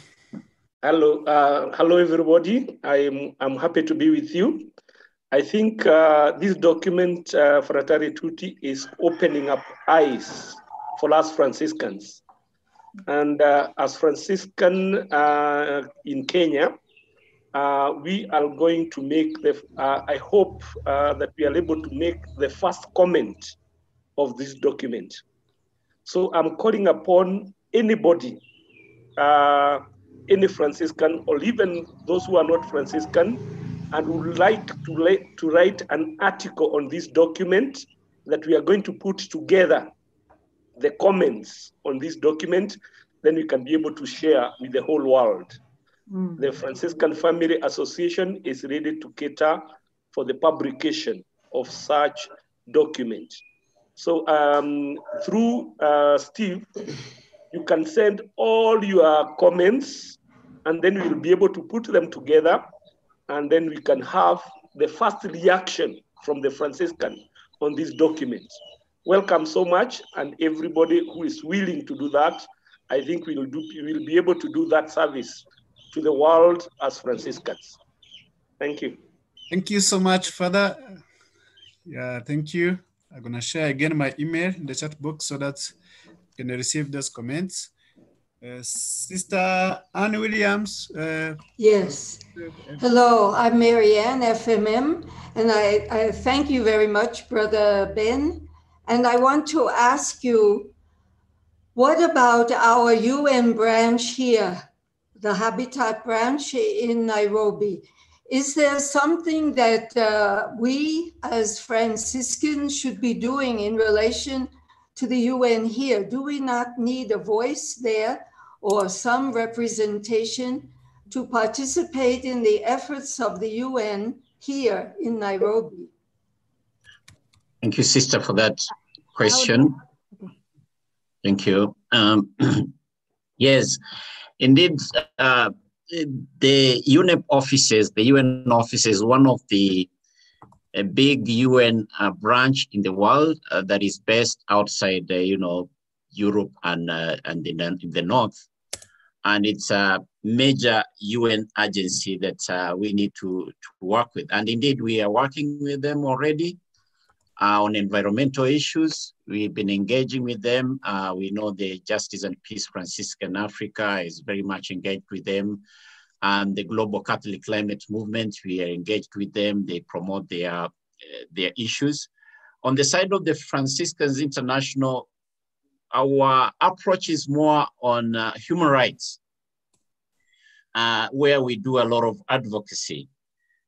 Hello, uh, hello everybody. I'm I'm happy to be with you. I think uh, this document, uh, Fratelli Tutti, is opening up eyes for us Franciscans. And uh, as Franciscan uh, in Kenya, uh, we are going to make the, uh, I hope uh, that we are able to make the first comment of this document. So I'm calling upon anybody, uh, any Franciscan, or even those who are not Franciscan, and would like to, to write an article on this document that we are going to put together the comments on this document, then we can be able to share with the whole world. Mm. The Franciscan Family Association is ready to cater for the publication of such document. So um, through uh, Steve, you can send all your comments and then we'll be able to put them together and then we can have the first reaction from the Franciscan on this document. Welcome so much and everybody who is willing to do that, I think we'll, do, we'll be able to do that service to the world as Franciscans. Thank you. Thank you so much, Father. Yeah, thank you. I'm gonna share again my email in the chat box so that you can receive those comments. Uh, Sister Anne Williams. Uh, yes. Hello, I'm Marianne, FMM, and I, I thank you very much, Brother Ben. And I want to ask you, what about our UN branch here, the Habitat branch in Nairobi? Is there something that uh, we as Franciscans should be doing in relation to the UN here? Do we not need a voice there or some representation to participate in the efforts of the UN here in Nairobi? Thank you, sister, for that question. Thank you. Um, yes, indeed, uh, the UNEP offices, the UN offices, one of the a big UN uh, branch in the world uh, that is based outside, uh, you know, Europe and uh, and in, in, the north, and it's a major UN agency that uh, we need to, to work with. And indeed, we are working with them already uh, on environmental issues. We've been engaging with them. Uh, we know the Justice and Peace Franciscan Africa is very much engaged with them. And the Global Catholic Climate Movement, we are engaged with them. They promote their, uh, their issues. On the side of the Franciscans International, our approach is more on uh, human rights, uh, where we do a lot of advocacy.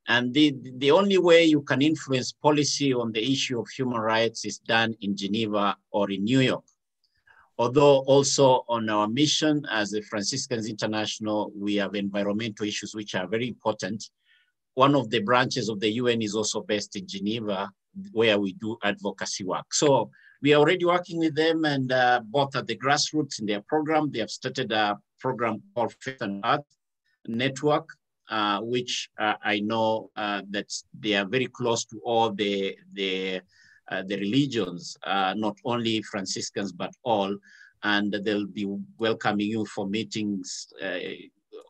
And the, the only way you can influence policy on the issue of human rights is done in Geneva or in New York. Although also on our mission as the Franciscans International, we have environmental issues which are very important. One of the branches of the UN is also based in Geneva, where we do advocacy work. So we are already working with them and uh, both at the grassroots in their program, they have started a program called Faith and Earth Network, uh, which uh, I know uh, that they are very close to all the, the, uh, the religions, uh, not only Franciscans, but all. And they'll be welcoming you for meetings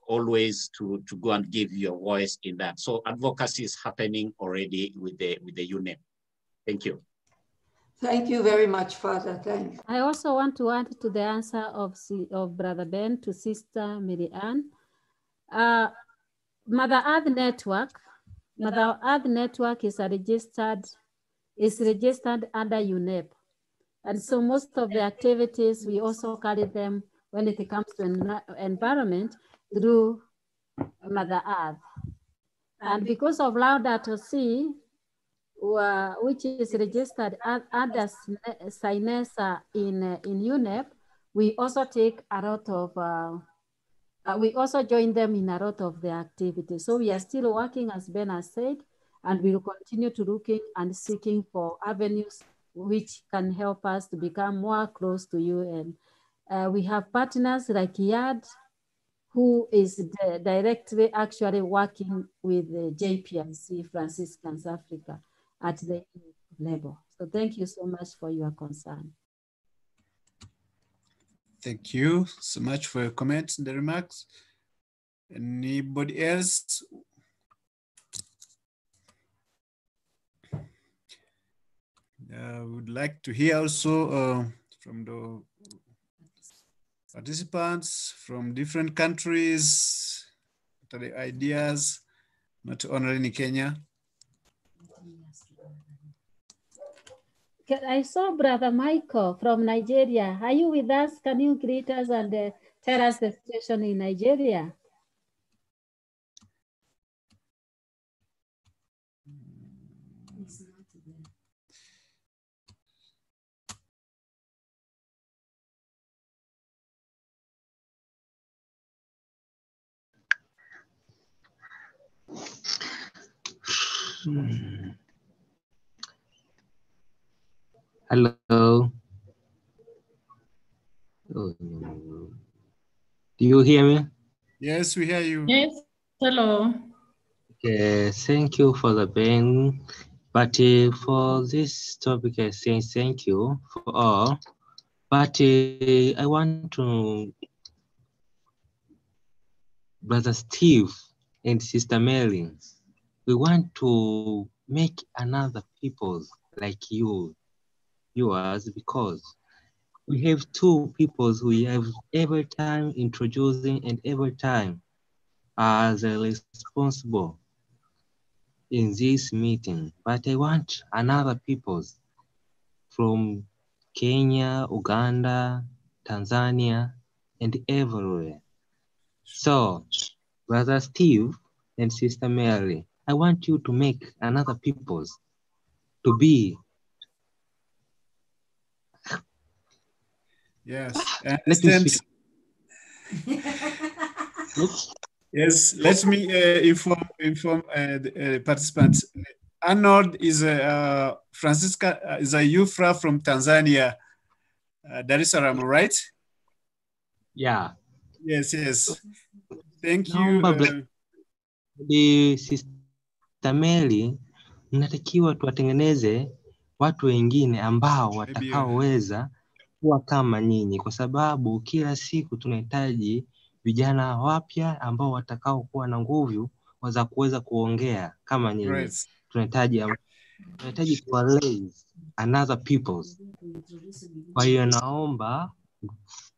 always to, to go and give your voice in that. So advocacy is happening already with the, with the UNEP. Thank you. Thank you very much, Father. Thanks. I also want to add to the answer of, of Brother Ben to Sister Mary Ann. Uh, Mother Earth Network, Mother Earth Network is registered, is registered under UNEP. And so most of the activities, we also carry them when it comes to en environment through Mother Earth. And because of Laudato Si, which is registered under SINESA in, in UNEP, we also take a lot of, uh, uh, we also join them in a lot of the activities. So we are still working, as Ben has said, and we will continue to looking and seeking for avenues which can help us to become more close to you. And uh, we have partners like YAD, who is directly actually working with the JPIC Franciscans Africa at the level. So thank you so much for your concern. Thank you so much for your comments and the remarks. Anybody else? I would like to hear also uh, from the participants from different countries, the ideas, not only in Kenya. I saw Brother Michael from Nigeria. Are you with us? Can you greet us and uh, tell us the situation in Nigeria? Hmm. Hello. Oh, no. Do you hear me? Yes, we hear you. Yes. Hello. Okay, thank you for the Ben. But uh, for this topic, I say thank you for all. But uh, I want to, Brother Steve and Sister Mary, we want to make another people like you, yours, because we have two people who have every time introducing and every time as responsible in this meeting. But I want another peoples from Kenya, Uganda, Tanzania, and everywhere. So, Brother Steve and Sister Mary, I want you to make another peoples to be. Yes, I understand. yes, let me uh, inform inform uh, the uh, participants. Arnold is a uh, Francisca is a Yufra from Tanzania, uh, Dar es Salaam, right? Yeah. Yes, yes. Thank you. Naomba uh, Bla- Bi Sister Mary, mnatakiwa tuwatengeneze watu wengine ambao watakaoweza kuwa kama nyinyi, kwa sababu kila siku tunahitaji vijana wapya ambao watakao kuwa na nguvu za kuweza kuongea kama nyinyi. Right. Tunahitaji tunahitaji kuwa another peoples. Kwa hiyo naomba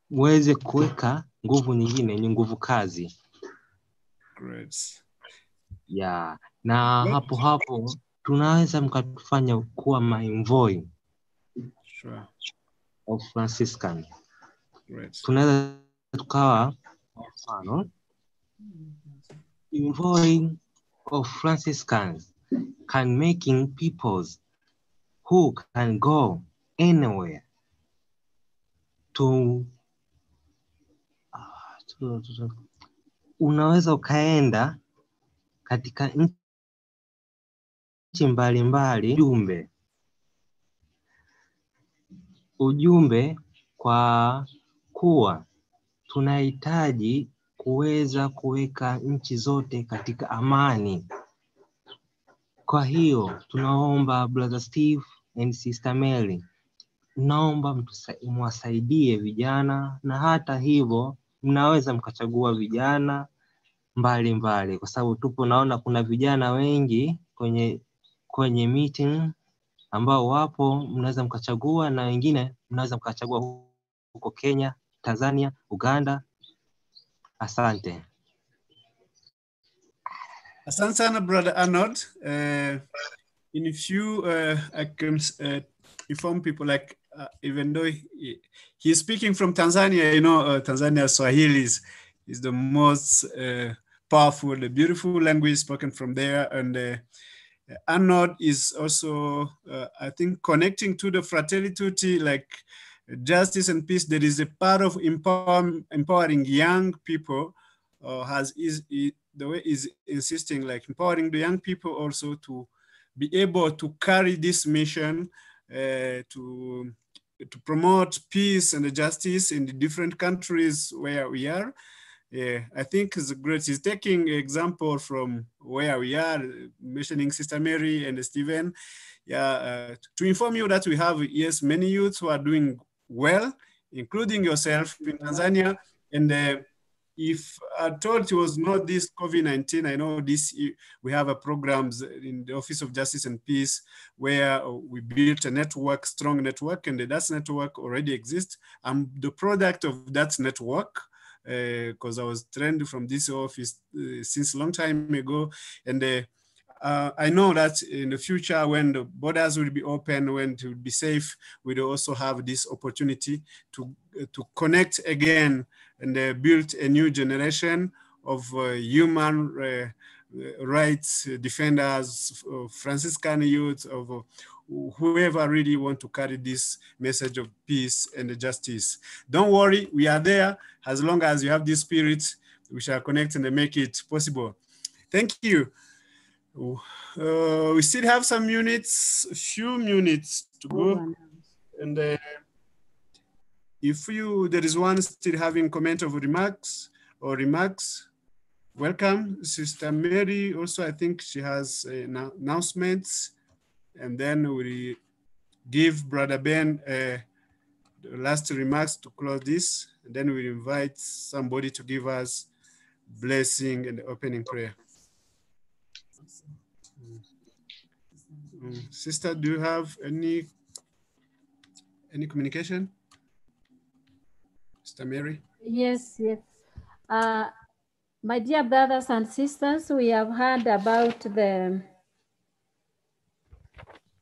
muweze kuweka nguvu nyingine ni nguvu kazi Great. ya na hapo hapo tunaweza mkatufanya kuwa maenvoy Sure. Of Franciscan. Tunaweza tukawa kwa mfano envoy of Franciscans can making peoples who can go anywhere to, ah, to, to, to. Unaweza ukaenda katika nchi mbalimbali. Ujumbe ujumbe kwa kuwa tunahitaji kuweza kuweka nchi zote katika amani. Kwa hiyo tunaomba brother Steve and sister Mary, naomba mwasaidie vijana, na hata hivyo mnaweza mkachagua vijana mbalimbali mbali, kwa sababu tupo naona kuna vijana wengi kwenye kwenye meeting ambao wapo, mnaweza mkachagua, na wengine mnaweza mkachagua huko Kenya, Tanzania, Uganda. Asante. Asante sana, Brother Arnold. Uh, in a few, uh, I can uh, inform people like, uh, even though he, he's speaking from Tanzania, you know, uh, Tanzania Swahili is, is the most uh, powerful, the beautiful language spoken from there. And Arnold is also, uh, I think, connecting to the Fratelli Tutti, like justice and peace. There is a part of empower, empowering young people, uh, has is, is the way is insisting, like empowering the young people also to be able to carry this mission uh, to to promote peace and justice in the different countries where we are. Yeah, I think it's great. He's taking example from where we are, mentioning Sister Mary and Stephen. Yeah, uh, to inform you that we have, yes, many youths who are doing well, including yourself in Tanzania. And uh, if I told it was not this COVID-19, I know this, we have a programs in the Office of Justice and Peace where we built a network, strong network, and that network already exists. I'm the product of that network because uh, I was trained from this office uh, since a long time ago. And uh, uh, I know that in the future, when the borders will be open, when it will be safe, we'll also have this opportunity to, to connect again and build a new generation of human rights defenders, Franciscan youth, of whoever really want to carry this message of peace and justice. Don't worry, we are there. As long as you have this spirit, we shall connect and make it possible. Thank you. Uh, we still have some minutes, a few minutes to go. And uh, if you, there is one still having comment of remarks or remarks, welcome. Sister Mary also, I think she has uh, announcements and then we give Brother Ben uh, the last remarks to close this, and then we invite somebody to give us blessing and opening prayer. Um, sister, do you have any any communication? Sister Mary? Yes, yes. Uh, my dear brothers and sisters, we have heard about the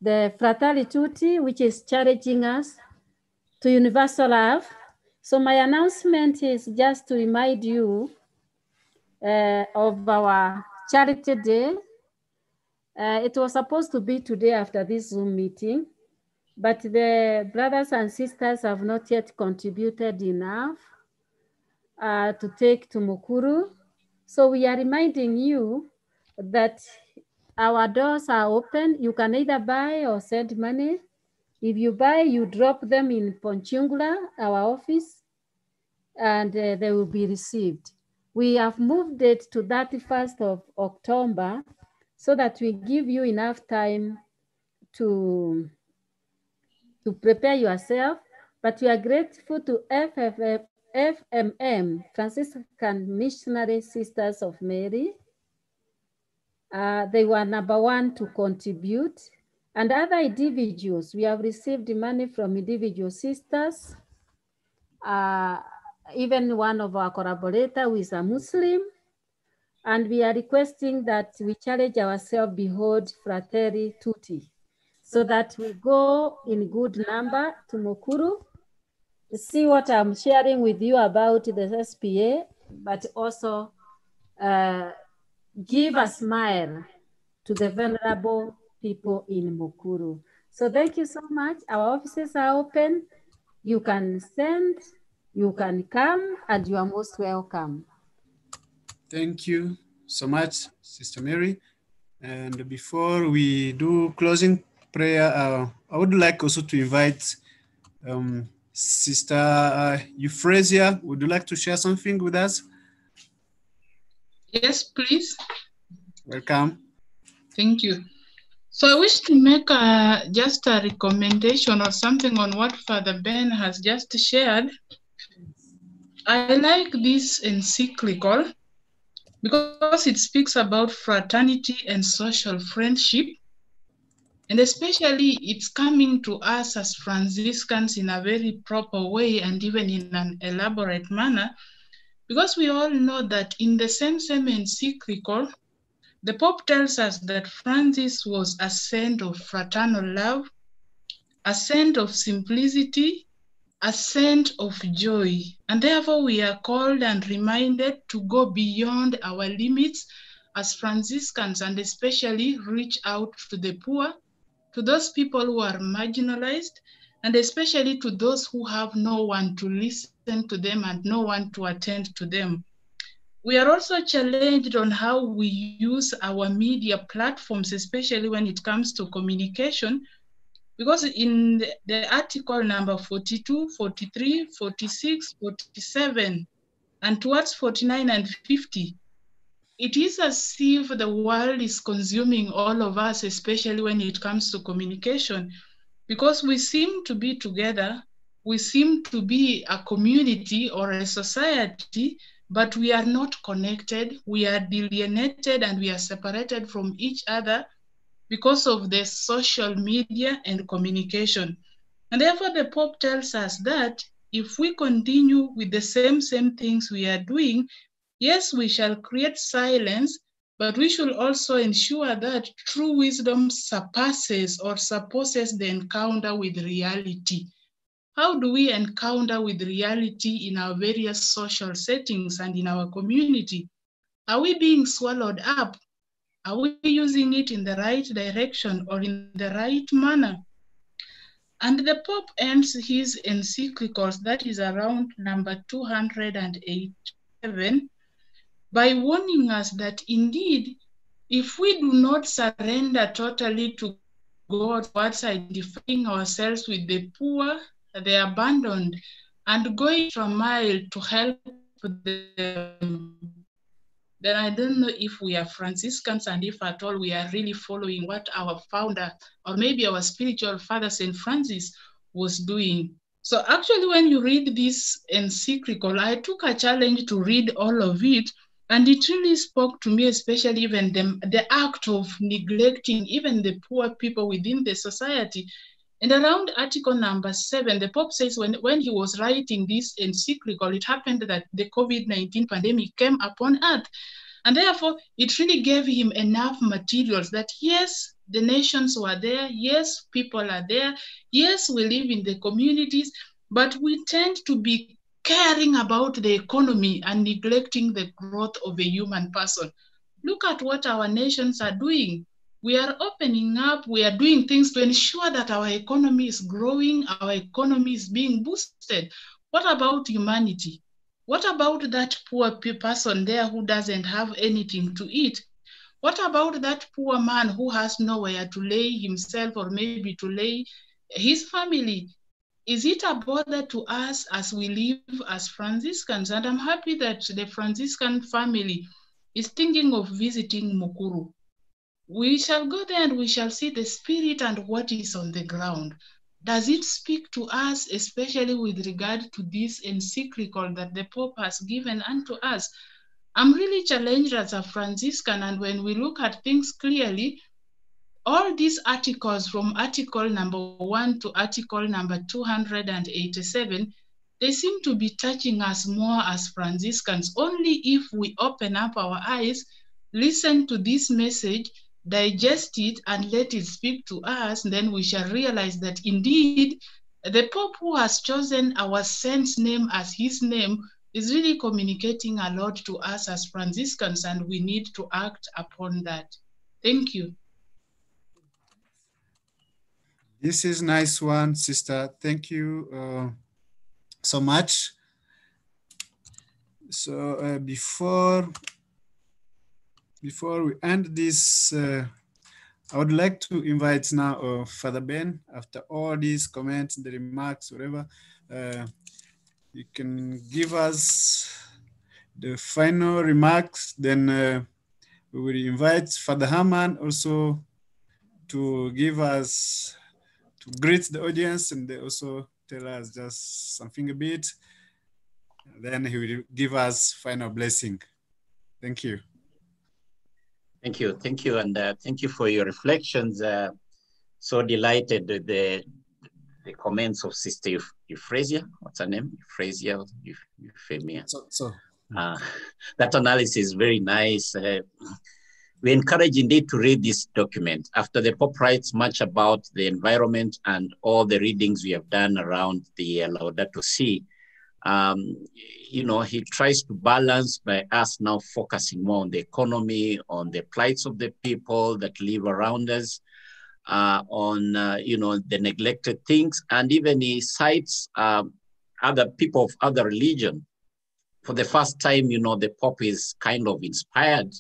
the Fratelli Tutti, which is challenging us to universal love. So my announcement is just to remind you uh, of our Charity Day. Uh, it was supposed to be today after this Zoom meeting, but the brothers and sisters have not yet contributed enough uh, to take to Mukuru. So we are reminding you that our doors are open. You can either buy or send money. If you buy, you drop them in Ponchungula, our office, and uh, they will be received. We have moved it to 31st of October so that we give you enough time to, to prepare yourself. But we are grateful to FFF, FMM, Franciscan Missionary Sisters of Mary, uh, they were number one to contribute. And other individuals, we have received money from individual sisters. Uh, even one of our collaborators who is a Muslim. And we are requesting that we challenge ourselves behold Fratelli Tutti so that we go in good number to Mukuru, see what I'm sharing with you about the SPA, but also uh, give a smile to the vulnerable people in Mukuru. So thank you so much. Our offices are open. You can send, you can come, and you are most welcome. Thank you so much, Sister Mary. And before we do closing prayer, uh, I would like also to invite um, Sister uh, Euphrasia. Would you like to share something with us? Yes, please. Welcome. Thank you. So I wish to make a, just a recommendation or something on what Father Ben has just shared. I like this encyclical because it speaks about fraternity and social friendship. And especially it's coming to us as Franciscans in a very proper way and even in an elaborate manner, because we all know that in the same same encyclical, the Pope tells us that Francis was a saint of fraternal love, a saint of simplicity, a saint of joy. And therefore, we are called and reminded to go beyond our limits as Franciscans and especially reach out to the poor, to those people who are marginalized, and especially to those who have no one to listen to them and no one to attend to them. We are also challenged on how we use our media platforms, especially when it comes to communication, because in the, the article number 42, 43, 46, 47, and towards 49 and 50, it is as if the world is consuming all of us, especially when it comes to communication, because we seem to be together, we seem to be a community or a society, but we are not connected, we are delineated, and we are separated from each other because of the social media and communication. And therefore, the Pope tells us that if we continue with the same, same things we are doing, yes, we shall create silence, but we should also ensure that true wisdom surpasses or supposes the encounter with reality. How do we encounter with reality in our various social settings and in our community? Are we being swallowed up are we using it in the right direction or in the right manner? And the Pope ends his encyclicals, that is around number 287, by warning us that indeed, if we do not surrender totally to God towards identifying ourselves with the poor, the abandoned, and going a mile to help them then I don't know if we are Franciscans and if at all we are really following what our founder or maybe our spiritual father, St. Francis, was doing. So actually, when you read this encyclical, I took a challenge to read all of it. And it really spoke to me, especially even the, the act of neglecting even the poor people within the society. And around article number seven, the Pope says when, when he was writing this encyclical, it happened that the COVID 19 pandemic came upon earth. And therefore, it really gave him enough materials that yes, the nations were there, yes, people are there, yes, we live in the communities, but we tend to be caring about the economy and neglecting the growth of a human person. Look at what our nations are doing. We are opening up, we are doing things to ensure that our economy is growing, our economy is being boosted. What about humanity? What about that poor person there who doesn't have anything to eat? What about that poor man who has nowhere to lay himself or maybe to lay his family? Is it a bother to us as we live as Franciscans? And I'm happy that the Franciscan family is thinking of visiting Mukuru. We shall go there and we shall see the spirit and what is on the ground does it speak to us, especially with regard to this encyclical that the Pope has given unto us? I'm really challenged as a Franciscan, and when we look at things clearly, all these articles from article number one to article number 287, they seem to be touching us more as Franciscans only if we open up our eyes, listen to this message, digest it and let it speak to us, then we shall realize that indeed the Pope who has chosen our saint's name as his name is really communicating a lot to us as Franciscans, and we need to act upon that. Thank you. This is nice one, sister. Thank you uh, so much. So uh, before before we end this, uh, I would like to invite now uh, Father Ben, after all these comments, the remarks, whatever, uh, you can give us the final remarks, then uh, we will invite Father Herman also to give us, to greet the audience and they also tell us just something a bit. Then he will give us final blessing. Thank you. Thank you, thank you, and uh, thank you for your reflections, uh, so delighted with the, the comments of Sister Euphrasia. What's her name? Euphrasia, Euphemia. So, so. Uh, that analysis is very nice. Uh, we encourage indeed to read this document. After the Pope writes much about the environment and all the readings we have done around the Laudato Si, um, you know, he tries to balance by us now focusing more on the economy, on the plights of the people that live around us, uh, on, uh, you know, the neglected things. And even he cites um, other people of other religion. For the first time, you know, the Pope is kind of inspired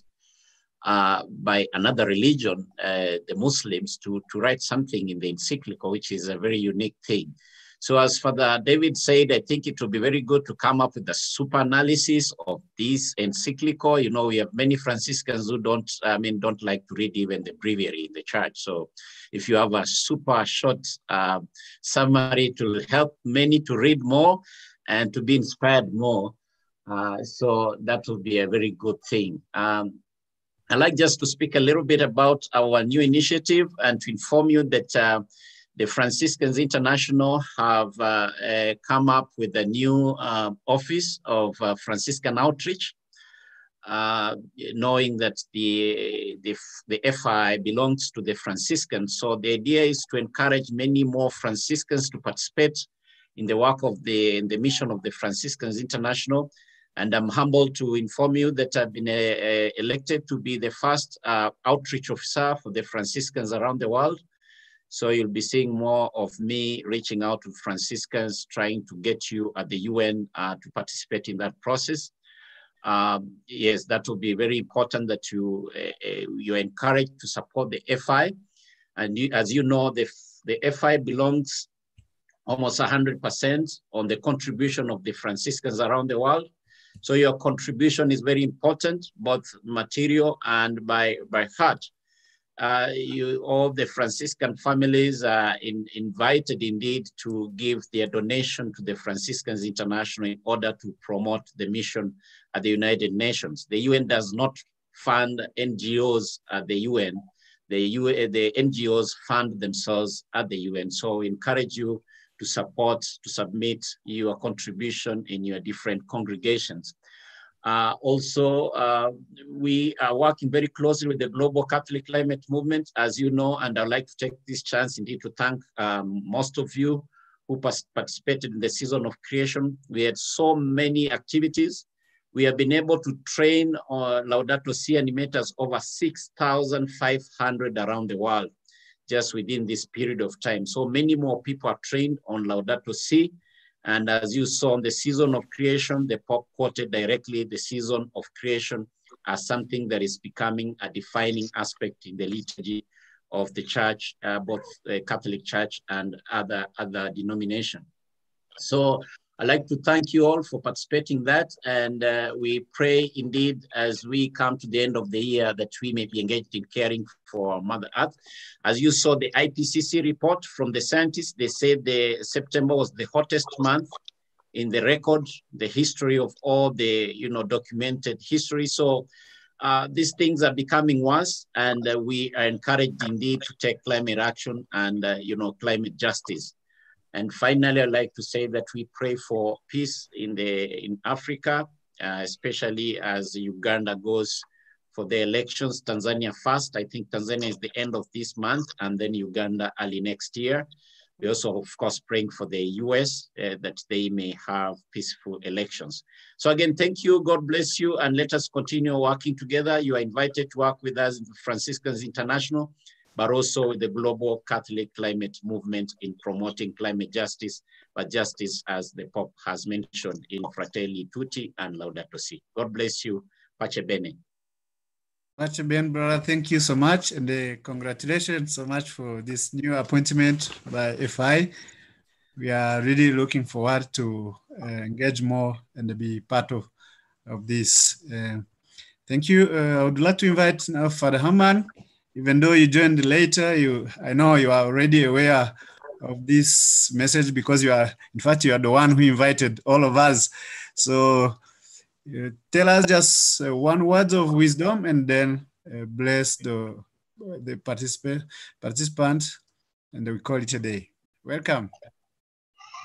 uh, by another religion, uh, the Muslims, to, to write something in the encyclical, which is a very unique thing. So as Father David said, I think it would be very good to come up with a super analysis of this encyclical. You know, we have many Franciscans who don't, I mean, don't like to read even the breviary in the church. So if you have a super short uh, summary to help many to read more and to be inspired more, uh, so that would be a very good thing. Um, I'd like just to speak a little bit about our new initiative and to inform you that uh, the Franciscans International have uh, uh, come up with a new uh, office of uh, Franciscan outreach, uh, knowing that the, the, the FI belongs to the Franciscans. So the idea is to encourage many more Franciscans to participate in the work of the, the mission of the Franciscans International. And I'm humbled to inform you that I've been uh, elected to be the first outreach officer for the Franciscans around the world. So you'll be seeing more of me reaching out to Franciscans, trying to get you at the UN uh, to participate in that process. Um, yes, that will be very important that you uh, you're encouraged to support the FI. And you, as you know, the, the FI belongs almost 100% on the contribution of the Franciscans around the world. So your contribution is very important, both material and by, by heart uh, you, all the Franciscan families are in, invited indeed to give their donation to the Franciscans International in order to promote the mission at the United Nations. The UN does not fund NGOs at the UN. The, UN, the NGOs fund themselves at the UN. So we encourage you to support, to submit your contribution in your different congregations. Uh, also, uh, we are working very closely with the Global Catholic Climate Movement, as you know, and I'd like to take this chance indeed to thank um, most of you who participated in the season of creation. We had so many activities. We have been able to train uh, Laudato Si animators over 6,500 around the world just within this period of time. So many more people are trained on Laudato Si and as you saw in the season of creation, the Pope quoted directly the season of creation as something that is becoming a defining aspect in the liturgy of the church, uh, both the Catholic Church and other, other denomination. So I'd like to thank you all for participating in that. And uh, we pray indeed as we come to the end of the year that we may be engaged in caring for Mother Earth. As you saw the IPCC report from the scientists, they said the September was the hottest month in the record, the history of all the, you know, documented history. So uh, these things are becoming worse and uh, we are encouraged indeed to take climate action and, uh, you know, climate justice. And finally, I'd like to say that we pray for peace in, the, in Africa, uh, especially as Uganda goes for the elections, Tanzania first. I think Tanzania is the end of this month and then Uganda early next year. We also, of course, praying for the US uh, that they may have peaceful elections. So again, thank you. God bless you. And let us continue working together. You are invited to work with us, Franciscans International but also the global Catholic climate movement in promoting climate justice, but justice as the Pope has mentioned in Fratelli Tutti and Laudato Si. God bless you. Pace bene. Bene, brother. Thank you so much. And uh, congratulations so much for this new appointment by FI. We are really looking forward to uh, engage more and be part of, of this. Uh, thank you. Uh, I would like to invite now Father Haman even though you joined later, you I know you are already aware of this message because you are, in fact, you are the one who invited all of us. So uh, tell us just uh, one word of wisdom and then uh, bless the the participant participant and we call it a day. Welcome.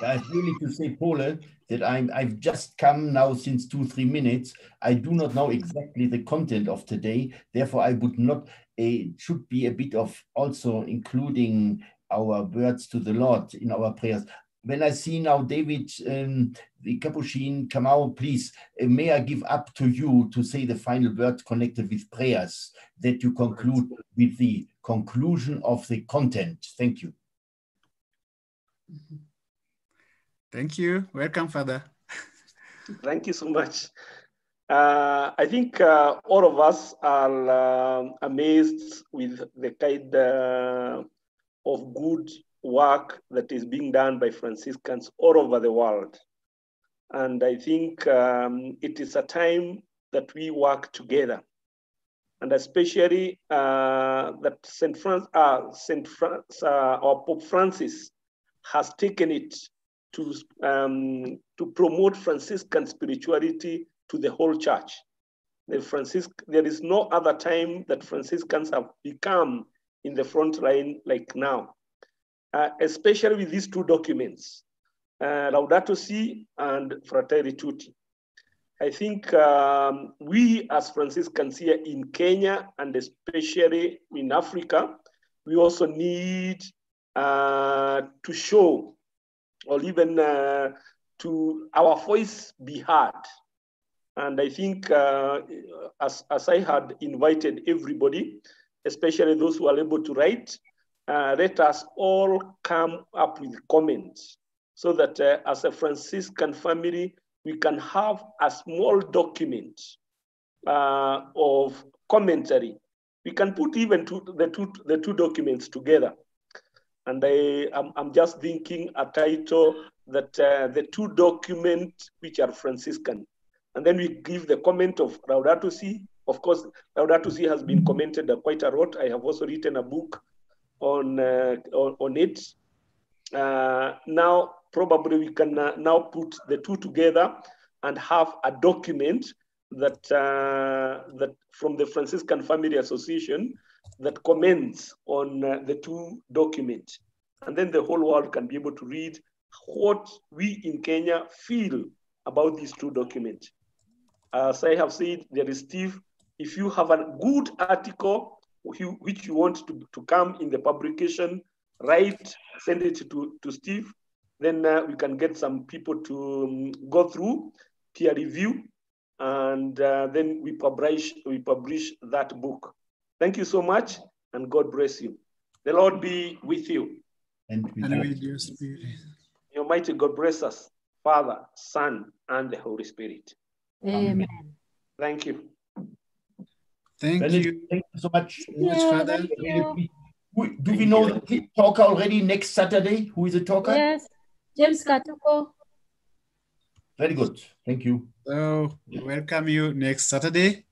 I really need to say, Paul, that I'm, I've just come now since two, three minutes. I do not know exactly the content of today. Therefore, I would not, it should be a bit of also including our words to the Lord in our prayers. When I see now David, um, the Capuchin, come out, please, uh, may I give up to you to say the final word connected with prayers that you conclude with the conclusion of the content. Thank you. Thank you. Welcome, Father. Thank you so much. Uh, I think uh, all of us are uh, amazed with the kind uh, of good work that is being done by Franciscans all over the world. And I think um, it is a time that we work together. And especially uh, that St. Francis, uh, St. Francis or Pope Francis has taken it to, um, to promote Franciscan spirituality to the whole church. The Francisc there is no other time that Franciscans have become in the front line like now, uh, especially with these two documents, uh, Laudato Si and Fratelli Tutti. I think um, we as Franciscans here in Kenya and especially in Africa, we also need uh, to show or even uh, to our voice be heard. And I think uh, as, as I had invited everybody, especially those who are able to write, uh, let us all come up with comments so that uh, as a Franciscan family, we can have a small document uh, of commentary. We can put even two, the, two, the two documents together and I, I'm, I'm just thinking a title that uh, the two documents which are Franciscan. And then we give the comment of Laudato Si. Of course, Laudato Si has been commented quite a lot. I have also written a book on, uh, on, on, it. Uh, now, probably we can uh, now put the two together and have a document that, uh, that from the Franciscan Family Association that comments on uh, the two documents. And then the whole world can be able to read what we in Kenya feel about these two documents. As I have said, there is Steve, if you have a good article which you want to, to come in the publication, write, send it to, to Steve. Then uh, we can get some people to um, go through peer review, and uh, then we publish we publish that book. Thank you so much, and God bless you. The Lord be with you. And with, and with your spirit. Your mighty God bless us, Father, Son, and the Holy Spirit. Amen. Thank you. Thank Benedict, you. Thank you so much. Yeah, Father. Who- Do we know the talker already next Saturday? Who is the talker? Yes, James Katuko. Very good. Thank you. So welcome you next Saturday.